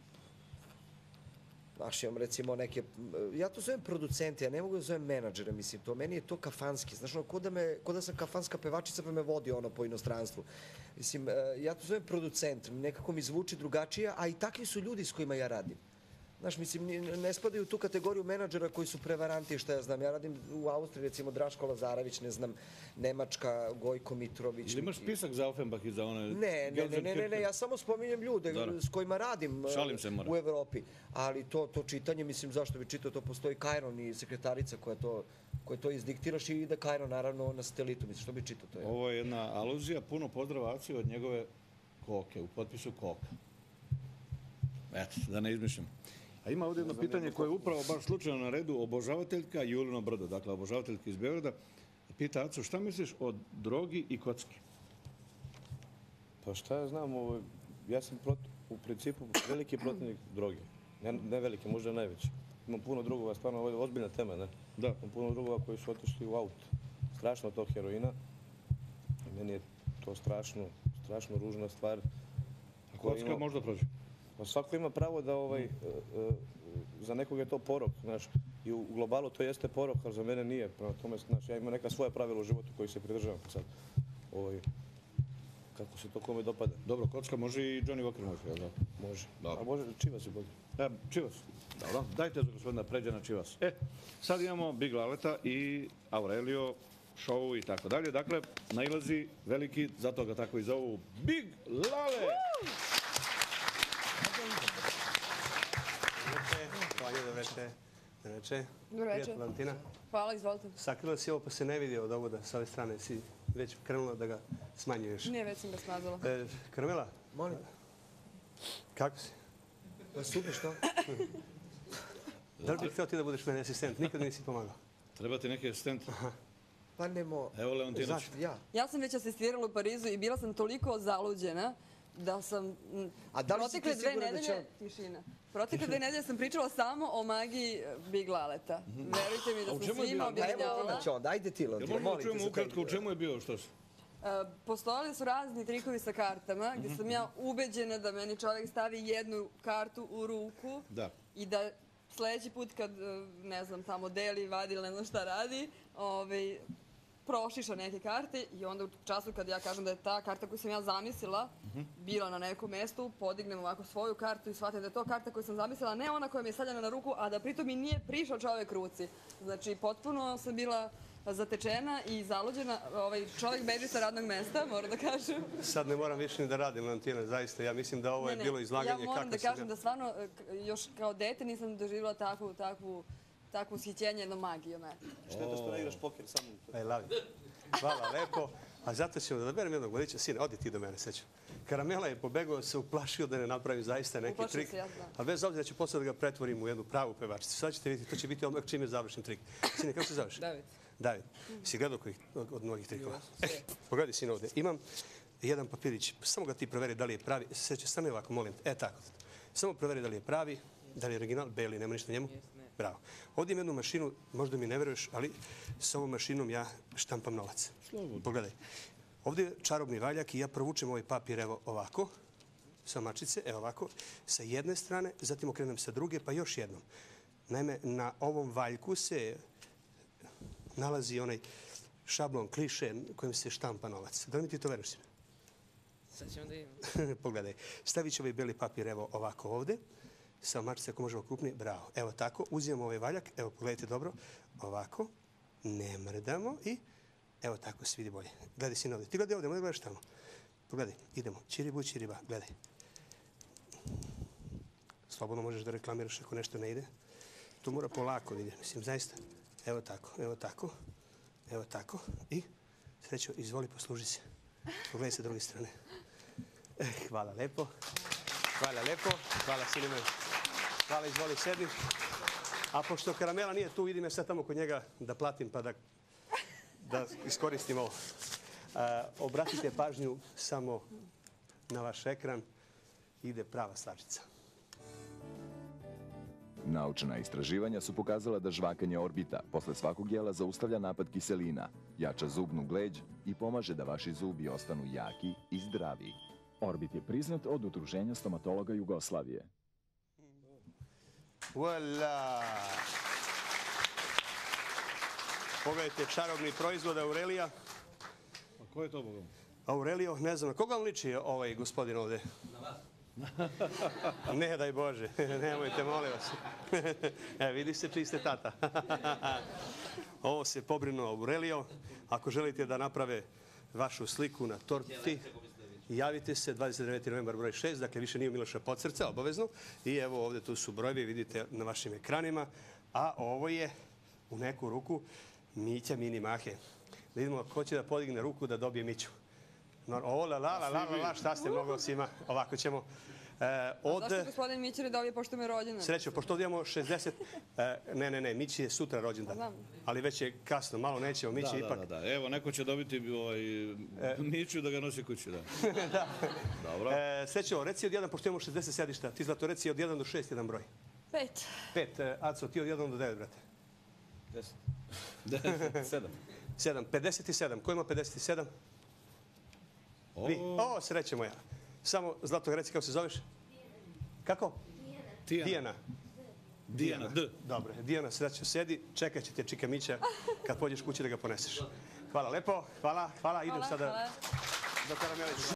Znaš, imam recimo neke, ja to zovem producente, ja ne mogu da zovem menadžere, mislim, to meni je to kafanski, znaš, ono, ko da, me, ko da sam kafanska pevačica pa me vodi ono po inostranstvu. Mislim, e, ja to zovem producent, nekako mi zvuči drugačije, a i takvi su ljudi s kojima ja radim. Znaš, mislim, ne spadaju u tu kategoriju menadžera koji su prevaranti, šta ja znam. Ja radim u Austriji, recimo, Draško Lazarević, ne znam, Nemačka, Gojko Mitrović. Ili imaš spisak za Offenbach i za one... Ne, ne, ne, ne, ne, ne, ja samo spominjem ljude s kojima radim e, se, u Evropi. Ali to, to čitanje, mislim, zašto bi čitao, to postoji Kajron i sekretarica koja to, koja to izdiktiraš i ide Kajron, naravno, na satelitu. Mislim, što bi čitao to je. Ovo je jedna aluzija, puno pozdrava Aciju od njegove koke, u potpisu koka. Eto, da ne izmišljam. A ima ovdje jedno pitanje koje je upravo baš slučajno na redu, obožavateljka Julino Brdo, dakle obožavateljka iz Beograda. Pita Acu, šta misliš o drogi i kocki? Pa šta ja znam, ovo, ja sam prot- u principu veliki protivnik droge. Ne, ne veliki, možda najveći. Imam puno drugova, stvarno ovo je ozbiljna tema, ne? Da. Imam puno drugova koji su otišli u aut. Strašno tog heroina. Meni je to strašno, strašno ružna stvar. A kocka možda prođe. Pa svako ima pravo da ovaj, e, e, za nekog je to porok, znaš. I u globalu to jeste porok, ali za mene nije. Prema tome, znaš, ja imam neka svoja pravila u životu koji se pridržavam sad. Ovaj, kako se to kome dopada. Dobro, kocka može i Johnny Walker može, jel da? Može. Dobro. A može Čivas i bolje. E, Čivas. Dobro, dajte za gospodina pređe na Čivas. E, sad imamo Big Laleta i Aurelio, show i tako dalje. Dakle, nailazi veliki, zato ga tako i zovu Big Lale! Vanja, dobro večer. Dobro večer. Dobro večer. Prijatno, Valentina. Hvala, izvolite. Sakrila si ovo pa se ne vidi od ovoga s ove strane. Si već krenula da ga smanjuješ. Nije, već sam ga smazala. E, Karmela, Molim. kako si? Pa super, što? Da li bih htio ti da budeš meni asistent? Nikad mi nisi pomagao. Treba ti neki asistent? Pa nemo... Evo Leontinović. Zašto? Ja. Ja sam već asistirala u Parizu i bila sam toliko zaluđena da sam A da li si ti protekle dve sigurna da će nedelje, tišina. Protekle dve nedelje sam pričala samo o magiji e, Big Laleta. Verujte mi A da u sam čemu je svima? Pa evo objašnjavala. će onda, ajde ti, možemo da molim te. ukratko u čemu je bio, što se? E, Postojali su razni trikovi sa kartama gdje sam ja ubeđena da meni čovjek stavi jednu kartu u ruku Da. i da sljedeći put kad, e, ne znam, tamo deli, vadi ili ne znam šta radi, ovaj, prošiša neke karte i onda u času kad ja kažem da je ta karta koju sam ja zamislila bila na nekom mjestu, podignem ovako svoju kartu i shvatim da je to karta koju sam zamislila, ne ona koja mi je stavljena na ruku, a da pritom mi nije prišao čovjek ruci. Znači, potpuno sam bila zatečena i zaluđena. Ovaj čovjek beži sa radnog mesta, moram da kažem. Sad ne moram više ni da radim, Valentina, zaista. Ja mislim da ovo je Ne, ne, bilo izlaganje Ja moram da kažem da stvarno e, još kao dete nisam doživjela takvu, takvu, takvu ushićenje jednom magijom. Šteta što ne igraš poker sa mnom. I love it. Hvala lepo. A zato ćemo da berem jednog mladića. Sine, odi ti do mene, sećam. Karamela je pobegao, se uplašio da ne napravi zaista neki trik. ja znam. A bez obzira da ću posle da ga pretvorim u jednu pravu pevačicu. Sad ćete vidjeti, to će biti odmah čime završim trik. Sine, kako se zoveš? David. David. Si gledao kojih, od, od mnogih trikova? Eh, pogledaj sine ovdje. Imam jedan papirić. Samo ga ti proveri da li je pravi. Seća, stani ovako, molim te. E, tako. Samo proveri da li je pravi, da li je original, beli, nema ništa njemu. Bravo. Ovdje imam jednu mašinu, možda mi ne veruješ, ali s ovom mašinom ja štampam novac. Slobodno. Pogledaj. Ovdje je čarobni valjak i ja provučem ovaj papir evo ovako, sa mačice, evo ovako, sa jedne strane, zatim okrenem sa druge, pa još jednom. Naime, na ovom valjku se nalazi onaj šablon, kliše kojim se štampa novac. Da li mi ti to veruješ? Sad ćemo da imamo. Pogledaj. Stavit ću ovaj beli papir evo ovako ovdje. Sa mačice ako možemo krupnije. Bravo. Evo tako. Uzimamo ovaj valjak. Evo pogledajte dobro. Ovako. Ne mrdamo i evo tako se vidi bolje. Gledaj sin ovdje. Ti gledaj ovdje, možda gledaš tamo. Pogledaj. Idemo. Čiribu, čiriba. Gledaj. Slobodno možeš da reklamiraš ako nešto ne ide. To mora polako da ide. Mislim, zaista. Evo tako, evo tako. Evo tako. I srećo, izvoli, posluži se. Pogledaj sa druge strane. Eh, Hvala lepo. Hvala lepo. Hvala moj. Hvala, izvoli sedi. A pošto karamela nije tu, idem ja sad tamo kod njega da platim pa da, da iskoristim ovo. A, obratite pažnju samo na vaš ekran. Ide prava stvarčica. Naučna istraživanja su pokazala da žvakanje orbita posle svakog jela zaustavlja napad kiselina, jača zubnu gleđ i pomaže da vaši zubi ostanu jaki i zdravi. Orbit je priznat od Udruženja stomatologa Jugoslavije. Voila! Pogledajte čarobni proizvod Aurelija. A ko je to Bogom? Aurelio, ne znam, na koga vam liči ovaj gospodin ovde? ne, daj Bože, nemojte, molim vas. e, vidi se čiji ste tata. Ovo se pobrinuo Aurelio. Ako želite da naprave vašu sliku na torti, javite se 29. novembar broj 6, dakle više nije Miloša Podsrca, obavezno. I evo ovde tu su brojevi, vidite na vašim ekranima. A ovo je u neku ruku Mića Mini Mahe. Da vidimo ko će da podigne ruku da dobije Miću. No, o, la, la, la, la, la, la, šta ste mnogo svima. Ovako ćemo. E, od... Zašto gospodin Mićer je dobio pošto mu je rođena? Srećo, pošto ovdje imamo 60... E, ne, ne, ne, Mići je sutra rođendan. Ali već je kasno, malo nećemo, Mići da, ipak... Da, da, da. Evo, neko će dobiti ovaj, Miću da ga nosi kući, da. da. Dobro. E, Srećo, reci od 1, pošto imamo 60 sedišta. Ti zlato reci od 1 do 6 jedan broj. Pet. 5. E, Aco, ti od 1 do 9, brate. 10. Sedam. 7. 57. Ko ima 57? Vi. O, sreće moja. Samo, Zlato, reci kako se zoveš? Kako? Tijana. Dijana. Dijana, D. Dobro, Dijana srećo sedi, čekat će te Čika Mića kad pođeš kući da ga poneseš. Hvala lepo, hvala, hvala, idem Hvala, sada hvala. do karamelića.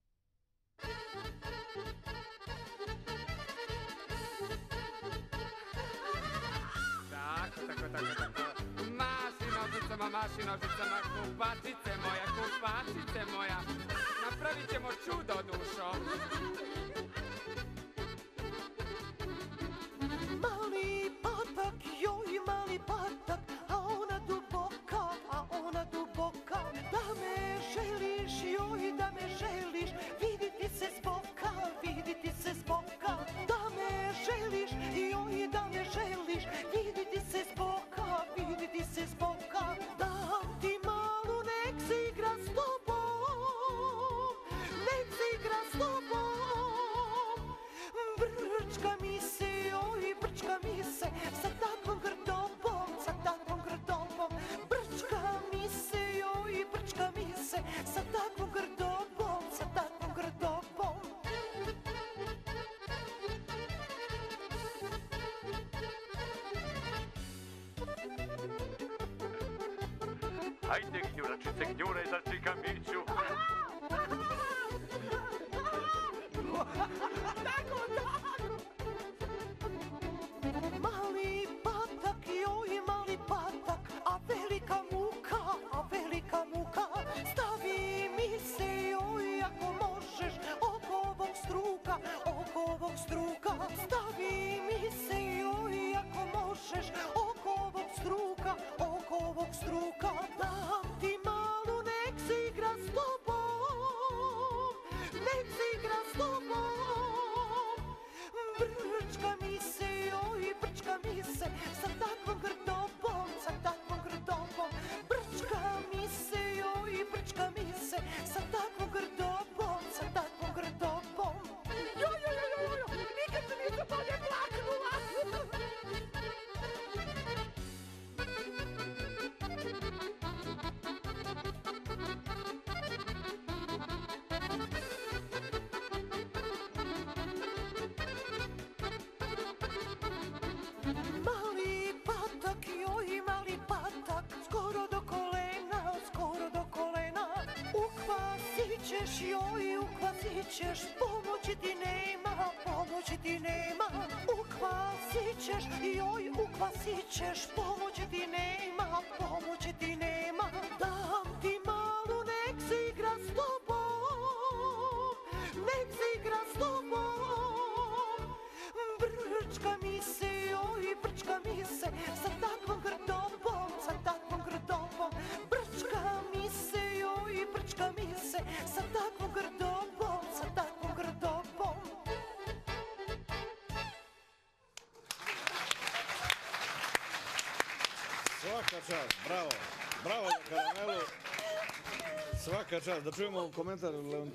Tako, tako, tako, tako. Maši nožicama, maši nožicama, kupačice moja, kupačice moja. Napravit ćemo čudo dušo. Mali patak, joj mali patak, a ona duboka, a ona duboka. Da me želiš, joj da me želiš, viditi se zboka, viditi se zboka. Da Jure ćeš, joj, ukvasit ćeš, pomoći ti nema, pomoći ti nema. Ukvasit ćeš, joj, ukvasit ćeš, pomoći ti nema, Svaka čast, bravo. Bravo za karamelu. Svaka čast. Da čujemo komentar Leon.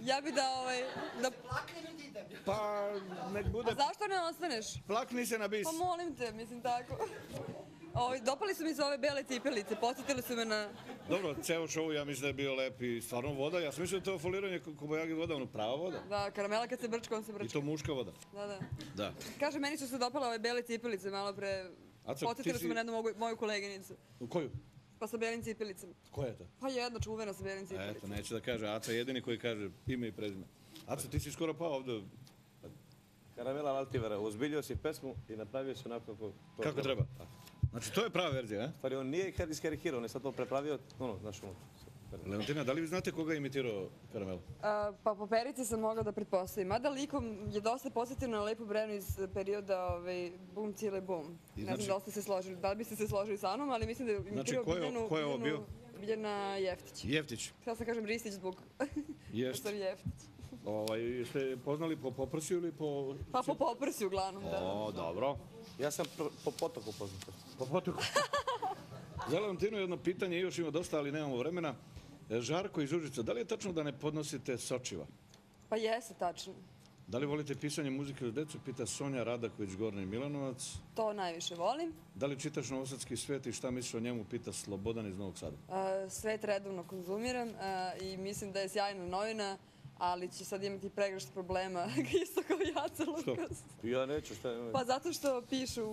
Ja bi da ovaj... Da... Pa, nek bude... A zašto ne ostaneš? Plakni se na bis. Pa molim te, mislim tako. Ovaj, dopali su mi se ove bele cipelice, podsjetili su me na... Dobro, ceo show ja mislim da je bio lep i stvarno voda. Ja sam mislio da je to foliranje ko- kobajagi voda, ono prava voda. Da, karamela kad se brčka, on se I brčka. to muška voda. Da, da. Da. Kaže, meni su se dopale ove bele cipelice malo pre... Ti su si- na jednu mogu- moju koleginicu. U koju? Pa sa belim cipelicama. Koja je to? Pa jedna čuvena sa belim Eto, cipelicama. neće da kaže. Aca je jedini koji kaže ime i prezime. Aca, ti si skoro pao ovde. Karamela Valtivera, ozbiljio si pesmu i napravio si onako kako... to Kako treba? Znači, to je prava verzija, a? Stvari, on nije kar- iskarikirao, on je sad to prepravio, ono, znaš, ono... Leontina, da li vi znate koga je imitirao Karamela? A, pa po perici sam mogla da pretpostavim. Mada likom je dosta podsjetio na Lepu Brenu iz perioda ovaj, Bum Cile Bum. I ne znači- znam da li ste se složili, da li biste se složili sa mnom, ali mislim da je imitirao ko je- Biljanu, ko je ovo Biljanu, Biljana Jeftić. Jeftić. Htjela sam kažem Ristić zbog stvari Jeftić. Ovaj, ste poznali po poprsju ili po... Pa po poprsju uglavnom, da. O, dobro. Ja sam po potoku poznat. Po potoku. Za Leontinu jedno pitanje, još ima dosta, ali nemamo vremena. E, Žarko iz Užica, da li je tačno da ne podnosite sočiva? Pa jeste, tačno. Da li volite pisanje muzike za decu? Pita Sonja Radaković, Gornji Milanovac. To najviše volim. Da li čitaš Novosadski svet i šta misliš o njemu? Pita Slobodan iz Novog Sada. A, Svet redovno konzumiram a, i mislim da je sjajna novina, ali će sad imati pregršt problema, isto kao Jaca Lukas. Ja neću, šta je... Pa zato što pišu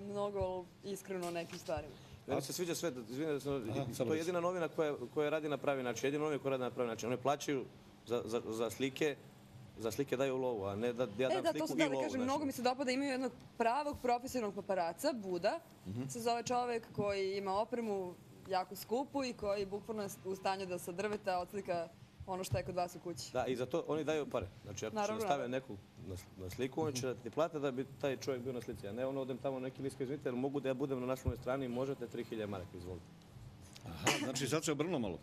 mnogo iskreno o nekim stvarima. Meni se sviđa sve, izvini da to je jedina novina koja, koja radi na pravi način, jedina novina koja radi na pravi način. One plaćaju za, za, za slike, za slike daju lovu, a ne da ja dam e, da, sliku to sam i da da kažem, mnogo mi se dopada, imaju jednog pravog profesionalnog paparaca, Buda, Mhm. se zove čovek koji ima opremu jako skupu i koji bukvalno je u stanju da sa drveta odslika ono što je kod vas u kući. Da, i za to oni daju pare. Znači, ako Naravno, će da stave naravno. neku na, na sliku, oni će da ti plate da bi taj čovjek bio na slici. A ne ono odem tamo neki list, izvinite, jel mogu da ja budem na naslovnoj strani, možete 3000 maraka, izvolite. Aha, znači sad se obrnulo malo.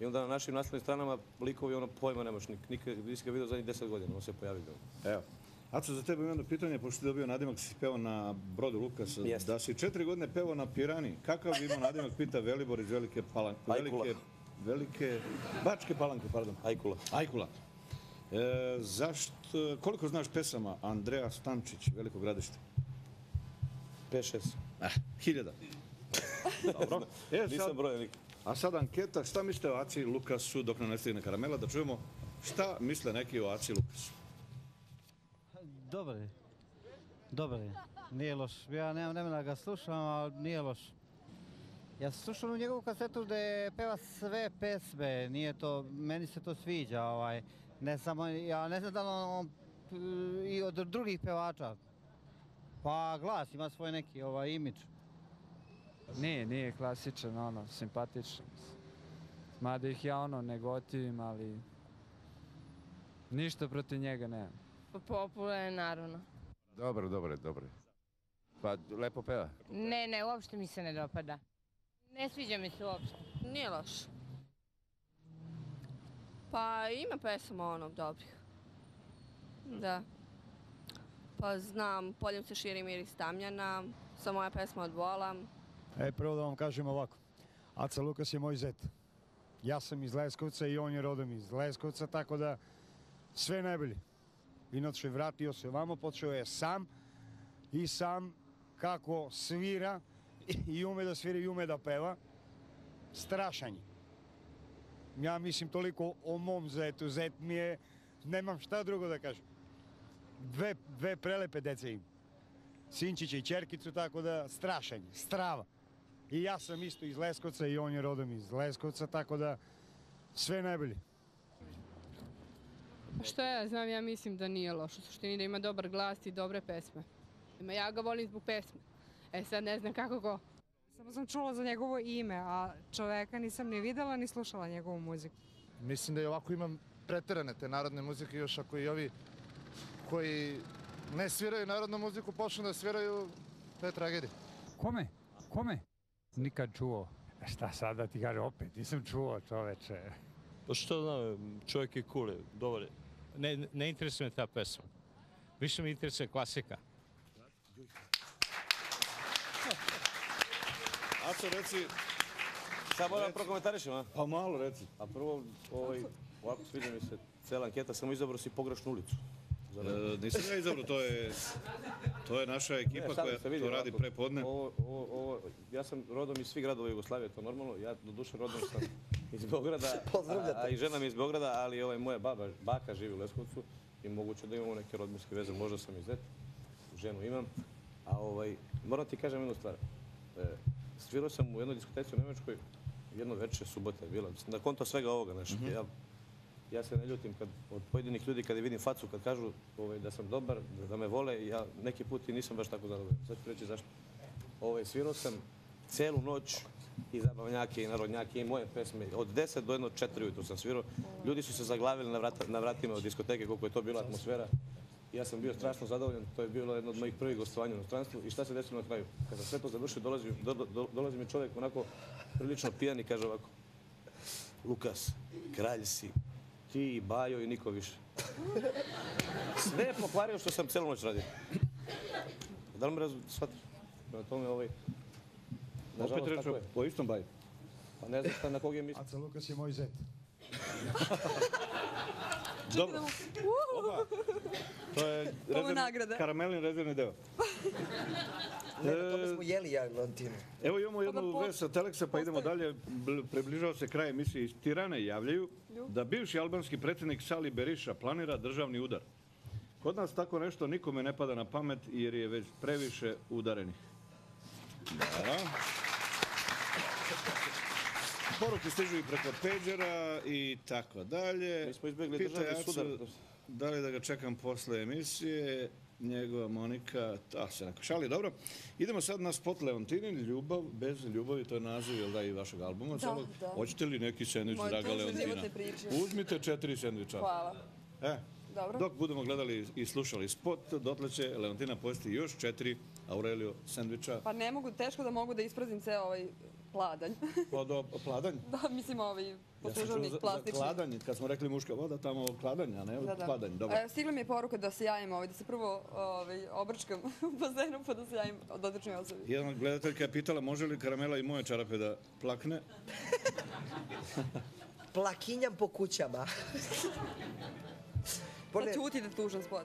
I onda na našim naslovnim stranama likovi ono pojma nemaš, nik, nikad nisi ga vidio zadnjih 10 godina, on se pojavi. Evo. Aco, za tebe imam jedno pitanje, pošto si dobio nadimak, si pevao na brodu Lukasa. Jeste. Da si četiri godine pevao na Pirani, kakav bi imao nadimak, pita Velibor iz Velike Palanke. Ajkula. Velike, velike, Bačke Palanke, pardon. Ajkula. Ajkula. E, zašto, koliko znaš pesama Andreja Stančić, Veliko gradište? 5-6. Eh, hiljada. Dobro. E, Nisam brojao nikad. A sad anketa, šta mislite o Aci Lukasu dok nam ne stigne karamela, da čujemo šta misle neki o Aci Lukasu. Dobar je. Dobar je. Nije loš. Ja nemam vremena da ga slušam, ali nije loš. Ja sam slušao u njegovu kasetu da je peva sve pesme, nije to, meni se to sviđa, ovaj, ne samo, ja ne znam da li on, on i od drugih pevača, pa glas ima svoj neki ovaj imidž. Nije, nije klasičan, ono, simpatičan. Mada ih ja ono ne gotivim, ali ništa protiv njega nemam. Popularan, naravno. Dobro, dobro, dobro. Pa lepo peva. Ne, ne, uopšte mi se ne dopada. Ne sviđa mi se uopšte. Nije loš. Pa ima pesama ono dobrih. Da. Pa znam, poljem se širi miris tamjana, sa moja pesma od vola. E, prvo da vam kažem ovako. Aca Lukas je moj zet. Ja sam iz Leskovca i on je rodom iz Leskovca, tako da sve najbolje. Inače, vratio se vamo, počeo je sam i sam kako svira i ume da svira i ume da peva. Strašan je. Ja mislim toliko o mom zetu. Zet mi je, nemam šta drugo da kažem. Dve, dve prelepe dece ima. Sinčića i Čerkicu, tako da strašan je, strava. I ja sam isto iz Leskovca i on je rodom iz Leskovca, tako da sve najbolje. Što ja znam, ja mislim da nije loš. U suštini da ima dobar glas i dobre pesme. Ja ga volim zbog pesme. E sad ne znam kako go. Samo sam čula za njegovo ime, a čoveka nisam ni videla ni slušala njegovu muziku. Mislim da i ovako imam preterane te narodne muzike, još ako i ovi koji ne sviraju narodnu muziku počnu da sviraju, to je tragedija. Kome? Kome? Nikad čuo. Šta sad da ti kaže opet? Nisam čuo čoveče. Pa što znam, čovjek je cool, dobar je. Ne, ne interesuje me ta pesma. Više me interesuje klasika. Aco, reci... Sad moram prokomentarišem, a? Pa malo reci. A prvo, ovaj, ovako sviđa mi se cela anketa, samo izabrao si pogrešnu ulicu. E, nisam ja izabrao, to je... To je naša ekipa Ne, koja to radi ovako. prepodne. Ovo, ovo, ovo, ja sam rodom iz svih gradova Jugoslavije, to je normalno. Ja do duše rodom sam iz Beograda, a, i žena mi iz Beograda, ali ovaj, moja baba, baka živi u Leskovcu i moguće da imamo neke rodbinske veze, možda sam i zet, ženu imam. A ovaj, moram ti kažem jednu stvar. E, svirao sam u jednoj diskoteci u Nemačkoj, jedno večer, subota je bila. Na konto svega ovoga, znaš, ja, ja se ne ljutim kad, od pojedinih ljudi kada vidim facu, kad kažu ovaj, da sam dobar, da, da me vole, ja neki put i nisam baš tako zadovoljan. Sad ću reći zašto. Ovaj, svirao sam celu noć i zabavnjake i narodnjake i moje pesme. Od 10 do jedno 4 ujutru sam svirao. Ljudi su se zaglavili na, vrata, na vratima od diskoteke, koliko je to bila atmosfera. Ja sam bio strašno zadovoljan, to je bilo jedno od mojih prvih gostovanja u inostranstvu. I šta se desilo na kraju? Kada sam sve to završio, dolazi, do, do, dolazi mi čovjek onako prilično pijan i kaže ovako Lukas, kralj si, ti i Bajo i niko više. Sve je pokvario što sam celu noć radio. Da li me raz... shvatiš? Prema tome, ovaj... nažalost, Opet reč tako je. o istom baju. Pa ne znam šta na kog je mislio. Aca Lukas je moj zet. Dobro. Oba. To je rezervni- karamelni rezervni deo. Ne, na tome smo jeli ja i Leontino. Evo imamo Pa jednu vest sa Teleksa, pa idemo dalje. Bl- Približava se kraj emisije iz Tirane. Javljaju da bivši albanski predsjednik Sali Beriša planira državni udar. Kod nas tako nešto nikome ne pada na pamet jer je već previše udarenih. Da. Poruke stižu i preko pagera i tako dalje. Mi smo izbjegli Pita državni Jacu sudar. Da li da ga čekam posle emisije? Njegova Monika, ta se neko šali, dobro. Idemo sad na spot Leontinin, ljubav bez ljubavi, to je naziv, jel da, i vašeg albuma. Da, celog. da. Hoćete li neki sendvič, Moje draga tužne Leontina? Uzmite četiri sendviča. Hvala. E, Dobro. dok budemo gledali i slušali spot, dotle će Leontina pojesti još četiri Aurelio sendviča. Pa ne mogu, teško da mogu da isprazim ceo ovaj pladanj. Pa do pladanj. da, mislim ovaj Ja poslužavnik za plastični. kladanje, kad smo rekli muška voda, tamo kladanje, a ne Da, da. pladanj. Dobro. E, stigla mi je poruka da se javim ovaj, da se prvo ovaj, obrčkam u bazenu pa da se javim dotičnoj osobi. Jedna gledateljka je pitala može li karamela i moje čarape da plakne. Plakinjam po kućama. Sad ćuti da tužan spot.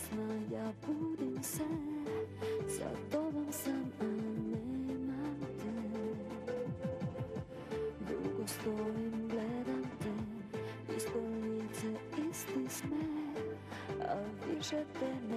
Posle sna ja budim se Sa tobom sam, a nemam te Dugo stojim, gledam te Isto lice, isti smeh A više te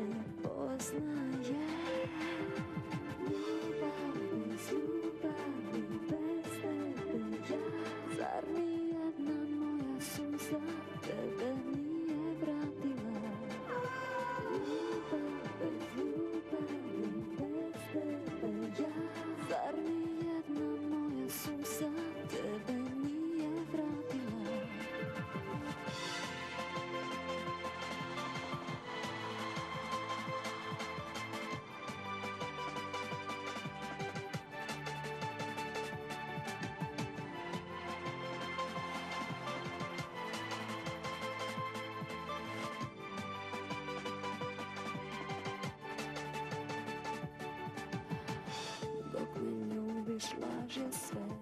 me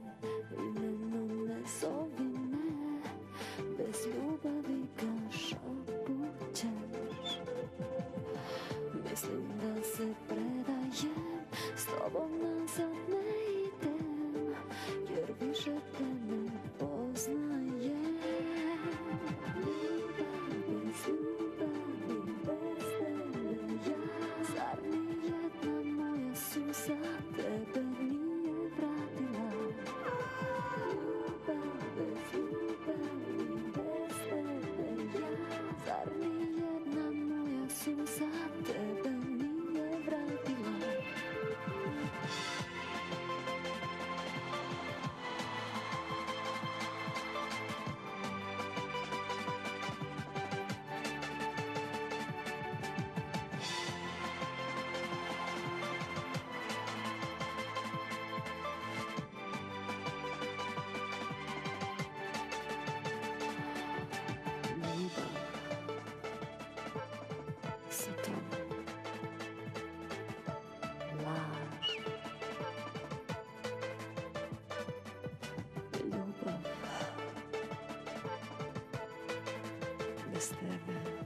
bez tebe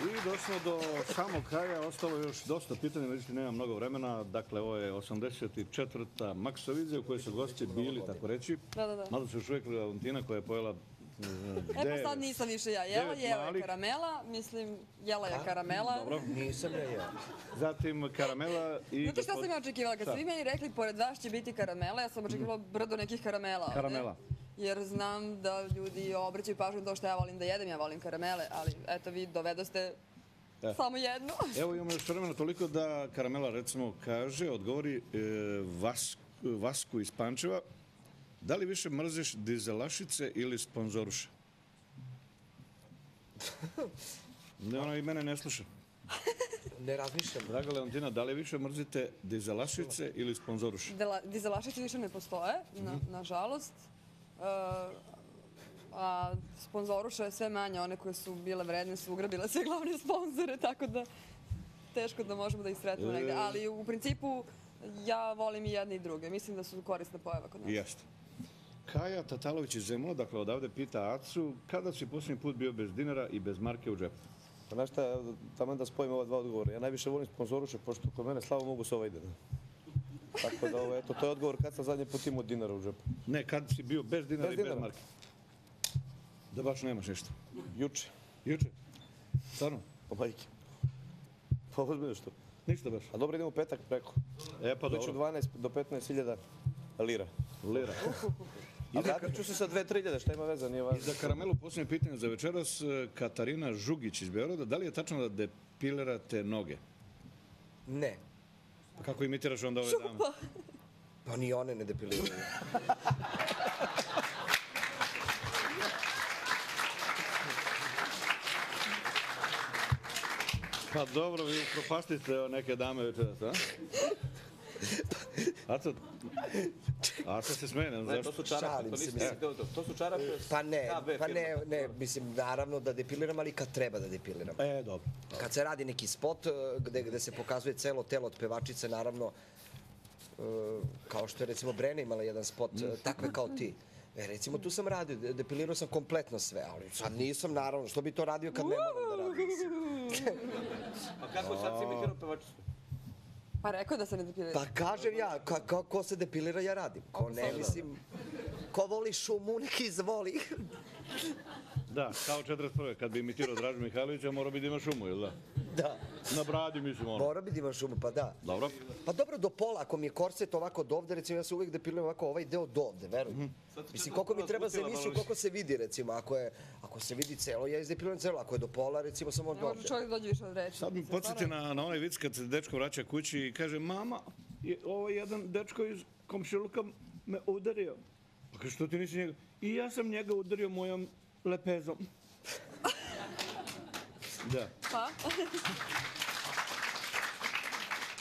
I došlo do samog kraja, ostalo je još dosta pitanja, međutim nema mnogo vremena. Dakle, ovo je 84. Maksovizija u kojoj su gosti bili, tako reći. Da, da, da. Mada su još uvijek Valentina koja je pojela ne E pa sad nisam više ja jela, jela je karamela, mislim, jela je karamela. Dobro. Nisam ja jeo. Zatim karamela i... Znate šta sam ja očekivala? Kad ste vi meni rekli, pored vas će biti karamela, ja sam očekivala brdo nekih karamela. Karamela. Jer znam da ljudi obraćaju pažnju to što ja volim da jedem, ja volim karamele, ali eto vi dovedoste E. samo jednu. Evo imamo još vremena toliko da Karamela recimo kaže, odgovori e, Vas, Vasku iz Pančeva, da li više mrziš dizelašice ili sponzoruše? Ne, ona i mene ne sluša. Ne razmišljam. Draga Leontina, da li više mrzite dizelašice ili sponzoruše? Dela- Dizelašice više ne postoje, na, Mhm. nažalost. A sponzoruše je sve manje, one koje su bile vredne su ugrabile sve glavne sponzore, tako da teško da možemo da ih sretnemo E. negde. Ali u principu ja volim i jedne i druge. Mislim da su korisna pojava kod nas. Jeste. Kaja Tatalović iz Zemuna, dakle odavde pita Acu, kada si posljednji put bio bez dinara i bez marke u džepu? Pa znaš šta, tamo da spojim ova dva odgovora. Ja najviše volim sponzoruše, pošto kod mene slavo mogu se ovaj ide. Tako da, ovo, eto, to je odgovor kad sam zadnji put imao dinara u džepu. Ne, kad si bio bez dinara Bez i bez marke? Da baš nemaš ništa. Juče. Juče? Stvarno? Pa majke. Pa ozbiljno što? Ništa baš. A dobro idemo petak preko. E, pa Biću dobro. 12 do 15 hiljada lira. Lira. A vratit ću se sa 2-3 hiljade, šta ima veze, nije I važno. za karamelu posljednje pitanje za večeras. e, Katarina Žugić iz Beograda. Da li je tačno da depilirate noge? Ne. Pa kako imitiraš onda ove dame? Pa ni one ne depiliraju. Pa dobro, vi upropastite neke dame večeras, a? Aco, Aco se smije, ne znam Ne, to zašto. su čarape, Šalim to nisi mislim. to. To su čarape Pa ne, KB pa ne, ne, mislim, naravno da depiliram, ali kad treba da depiliram. E, dobro. Kad se radi neki spot e, gde, gde se pokazuje celo telo od pevačice, naravno, e, kao što je recimo Brena imala jedan spot, e, takve kao ti. E, recimo tu sam radio, de- depilirao sam kompletno sve, ali sad nisam naravno, što bi to radio kad ne moram da radim? mislim? Pa kako sad si imitirao pevačicu? Pa rekao je da se ne depilira. Pa kažem ja, ka, ka, ko se depilira ja radim. Ko ne, mislim, ko voli šumu, neki izvoli. Da, kao 41. Kad bi imitirao Dražu Mihajlovića, morao bi da ima šumu, jel da? Da. Na bradi, mislim, ono. Mora bi da ima šumu, pa da. Dobro. Pa dobro, do pola, ako mi je korset ovako do ovde, recimo ja se uvijek depiliram ovako ovaj deo do ovde, veruj. Mhm. Mislim, koliko mi treba za emisiju, koliko se vidi, recimo, ako, je, ako se vidi celo, ja izdepiliram celo, ako je do pola, recimo, samo Ne do može čovjek dođe više od reči. Sad mi podsjeti na, na onaj vic kad se dečko vraća kući i kaže mama, je, ovo je jedan dečko iz komšiluka me udario. Kaže, što ti nisi njega? I ja sam njega udario mojom lepezom. da. Pa?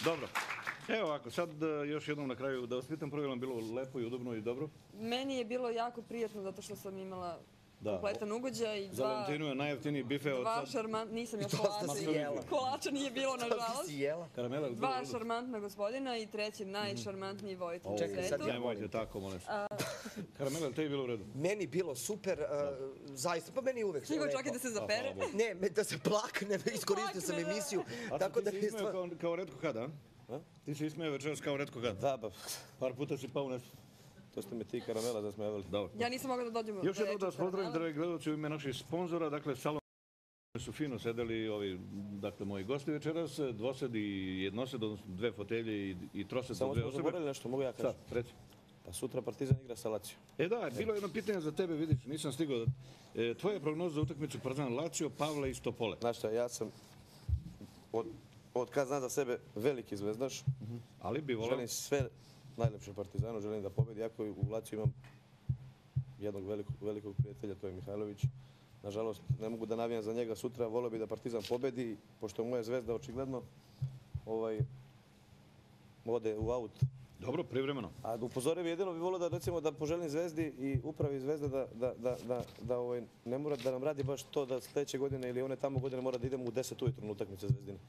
Dobro. Evo ovako, sad e, još jednom na kraju da vas pitam prvo je bilo lepo i udobno i dobro? Meni je bilo jako prijetno zato što sam imala Da. kompletan ugođaj i Za dva, Valentinu je najjeftiniji bife od dva sad. šarmant, nisam još to ste kolača, si jela. kolača nije bilo nažalost. si jela? Karamela je Dva šarmantna gospodina i treći najšarmantniji Vojtin O, na Čekaj, sad svetu. Nemojte tako, molim Karamela, je li tebi bilo u redu? Meni bilo super, uh, zaista, pa meni je uvek Stigo lepo. čak i da se zapere. Ne, me, da se plakne, iskoristio sam da. emisiju, A tako ti da si mi ismeo kao, kao redko kada, a? Ti si ismeo večeras kao redko kada. Da, ba, Par puta si pao nešto. Što ste me ti karamela zasmevali. Dobro. Ja nisam mogla da dođem Još jednom da vas reći pozdravim, karamela. dragi gledalci, u ime naših sponzora, dakle, salon su fino sedeli ovi, dakle, moji gosti večeras, dvosed i jednosed, odnosno dve fotelje i, i trosed za Samo dve smo osobe. zaboravili nešto, mogu ja kažem. Sad, reci. Pa sutra Partizan igra sa Lazio. E da, bilo je jedno pitanje za tebe, vidiš, nisam stigao. E, tvoja prognoza za utakmicu Partizan Lazio, Pavle i Stopole. Znaš šta, ja sam od, od kad znam za sebe veliki zvezdaš. Ali bi volao... Želim sve najlepše Partizanu, želim da pobedi. Iako u Lazio imam jednog velikog, velikog prijatelja, to je Mihajlović. Nažalost, ne mogu da navijam za njega sutra, volio bi da Partizan pobedi, pošto moja zvezda očigledno ovaj, ode u aut. Dobro, privremeno. A upozorio bi jedino bi volio da recimo da poželim Zvezdi i upravi Zvezde da, da, da, da, da ovaj, ne mora da nam radi baš to da sledeće godine ili one tamo godine mora da idemo u 10 ujutru na utakmice Zvezdine.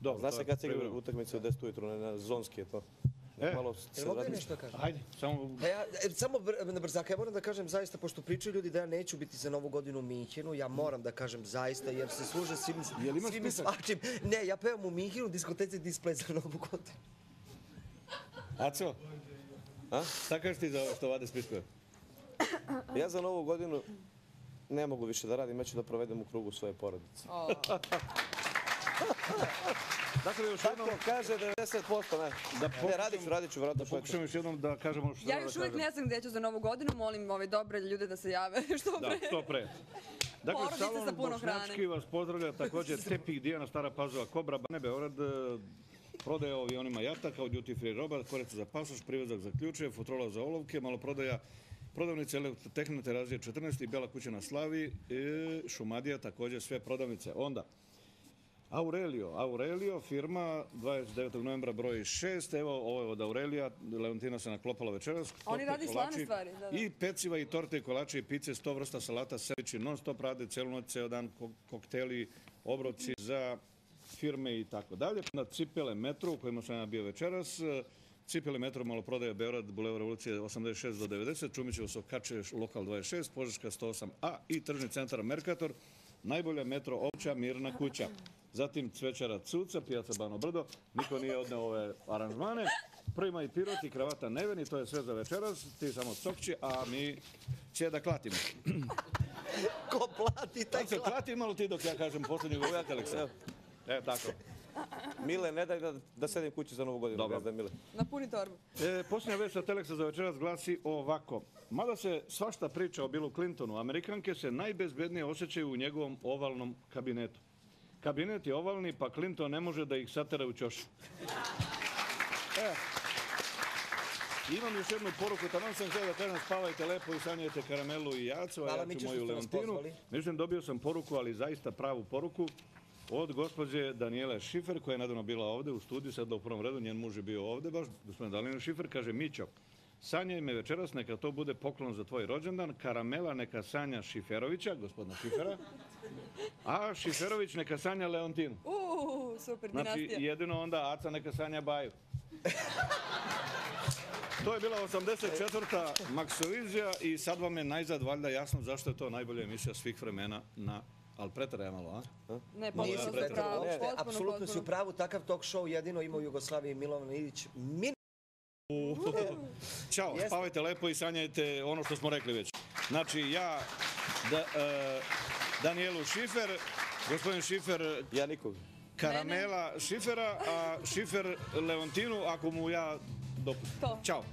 Dobro, Zna se kad se igra utakmice u 10 ujutru, ne, na zonski je to. E, Malo Jel mogu ja nešto da kažem? Ajde, samo... Pa ja, e, samo br- na brzaka, ja moram da kažem zaista, pošto pričaju ljudi da ja neću biti za novu godinu u Minhenu, ja moram da kažem zaista, jer se služe svim, svim svačim. Ne, ja pevam u Minhenu, diskoteci display za novu godinu. Aco, a? šta kažeš ti za ovo što vade spiskove? Ja za novu godinu ne mogu više da radim, ja ću da provedem u krugu svoje porodice. Dakle, još jednom... Tako kaže 90%, ne. Da ne, radit ću, radit ću, vratno Da pokušam još jednom da kažemo što Ja da još uvijek ne znam gdje ću za novu godinu, molim ove dobre ljude da se jave što Da, pre. što pre. Dakle, salon Bošnjački vas pozdravlja također Tepih Dijana Stara Pazova Kobra Bane Beograd e, prodaje avionima Jata kao duty free roba, korekcija za pasoš, privezak za ključe, futrola za olovke, maloprodaja prodavnice elektrotehnika Terazije 14 i Bela kuća na Slavi, e, Šumadija također sve prodavnice. Onda, Aurelio, Aurelio, firma 29. novembra broj 6, evo ovo je od Aurelija, Leontina se naklopala večeras. Oni radi kolači stvari, da, da. I peciva i torte i kolače i pice, 100 vrsta salata, selići, non stop rade, celu noć, ceo dan, ko- kokteli, obroci za firme i tako dalje. Na cipele metro u kojima sam ja bio večeras, Cipele metro maloprodaja Beograd, Bulevar Revolucije 86 do 90, Čumićevo Sokače, Lokal 26, Požeška 108A i tržni centar Merkator, najbolja metro opća mirna kuća. Zatim Cvećara Cuca, pijaca Bano Brdo, niko nije odneo ove aranžmane. Prima i pirot i kravata Neven i to je sve za večeras, ti samo cokći, a mi će da klatimo. Ko plati, taj Tako se klati malo ti dok ja kažem posljednji govojak, Aleksa. E, tako. Mile, ne daj da, da sedim kući za novu godinu. Dobro. Gazda Mile. Napuni torbu. E, posljednja vest sa Teleksa za večeras glasi ovako. Mada se svašta priča o Billu Clintonu, Amerikanke se najbezbednije osjećaju u njegovom ovalnom kabinetu. Kabinet je ovalni, pa Clinton ne može da ih satera u ćošu. E, imam još jednu poruku, tamo sam htio da kažem spavajte lepo i sanjajte karamelu i jacu, a ja ću moju Leontinu. Međutim, dobio sam poruku, ali zaista pravu poruku, od gospođe Daniele Šifer, koja je nedavno bila ovde u studiju, sad u prvom redu, njen muž je bio ovde baš, gospodin Dalina Šifer, kaže Mićo, sanjaj me večeras, neka to bude poklon za tvoj rođendan, karamela neka sanja Šiferovića, gospodina Šifera, a Šiferović neka sanja Leontinu. Uuu, super, Znači, dinastija. jedino onda Aca neka sanja Baju. To je bila 84. Maksovizija i sad vam je najzad valjda jasno zašto je to najbolja emisija svih vremena na... Ali pretara je malo, a? Ne, pravu, uopšte, potpuno, apsolutno si u pravu, takav talk show jedino ima u Jugoslaviji Milovan Ilić. Min Ćao, spavajte lepo i sanjajte ono što smo rekli već. Znači, ja, da, e, Danielu Šifer, gospodin Šifer... Ja nikog. Karamela Šifera, a Šifer Leontinu, ako mu ja dopustim. Ćao.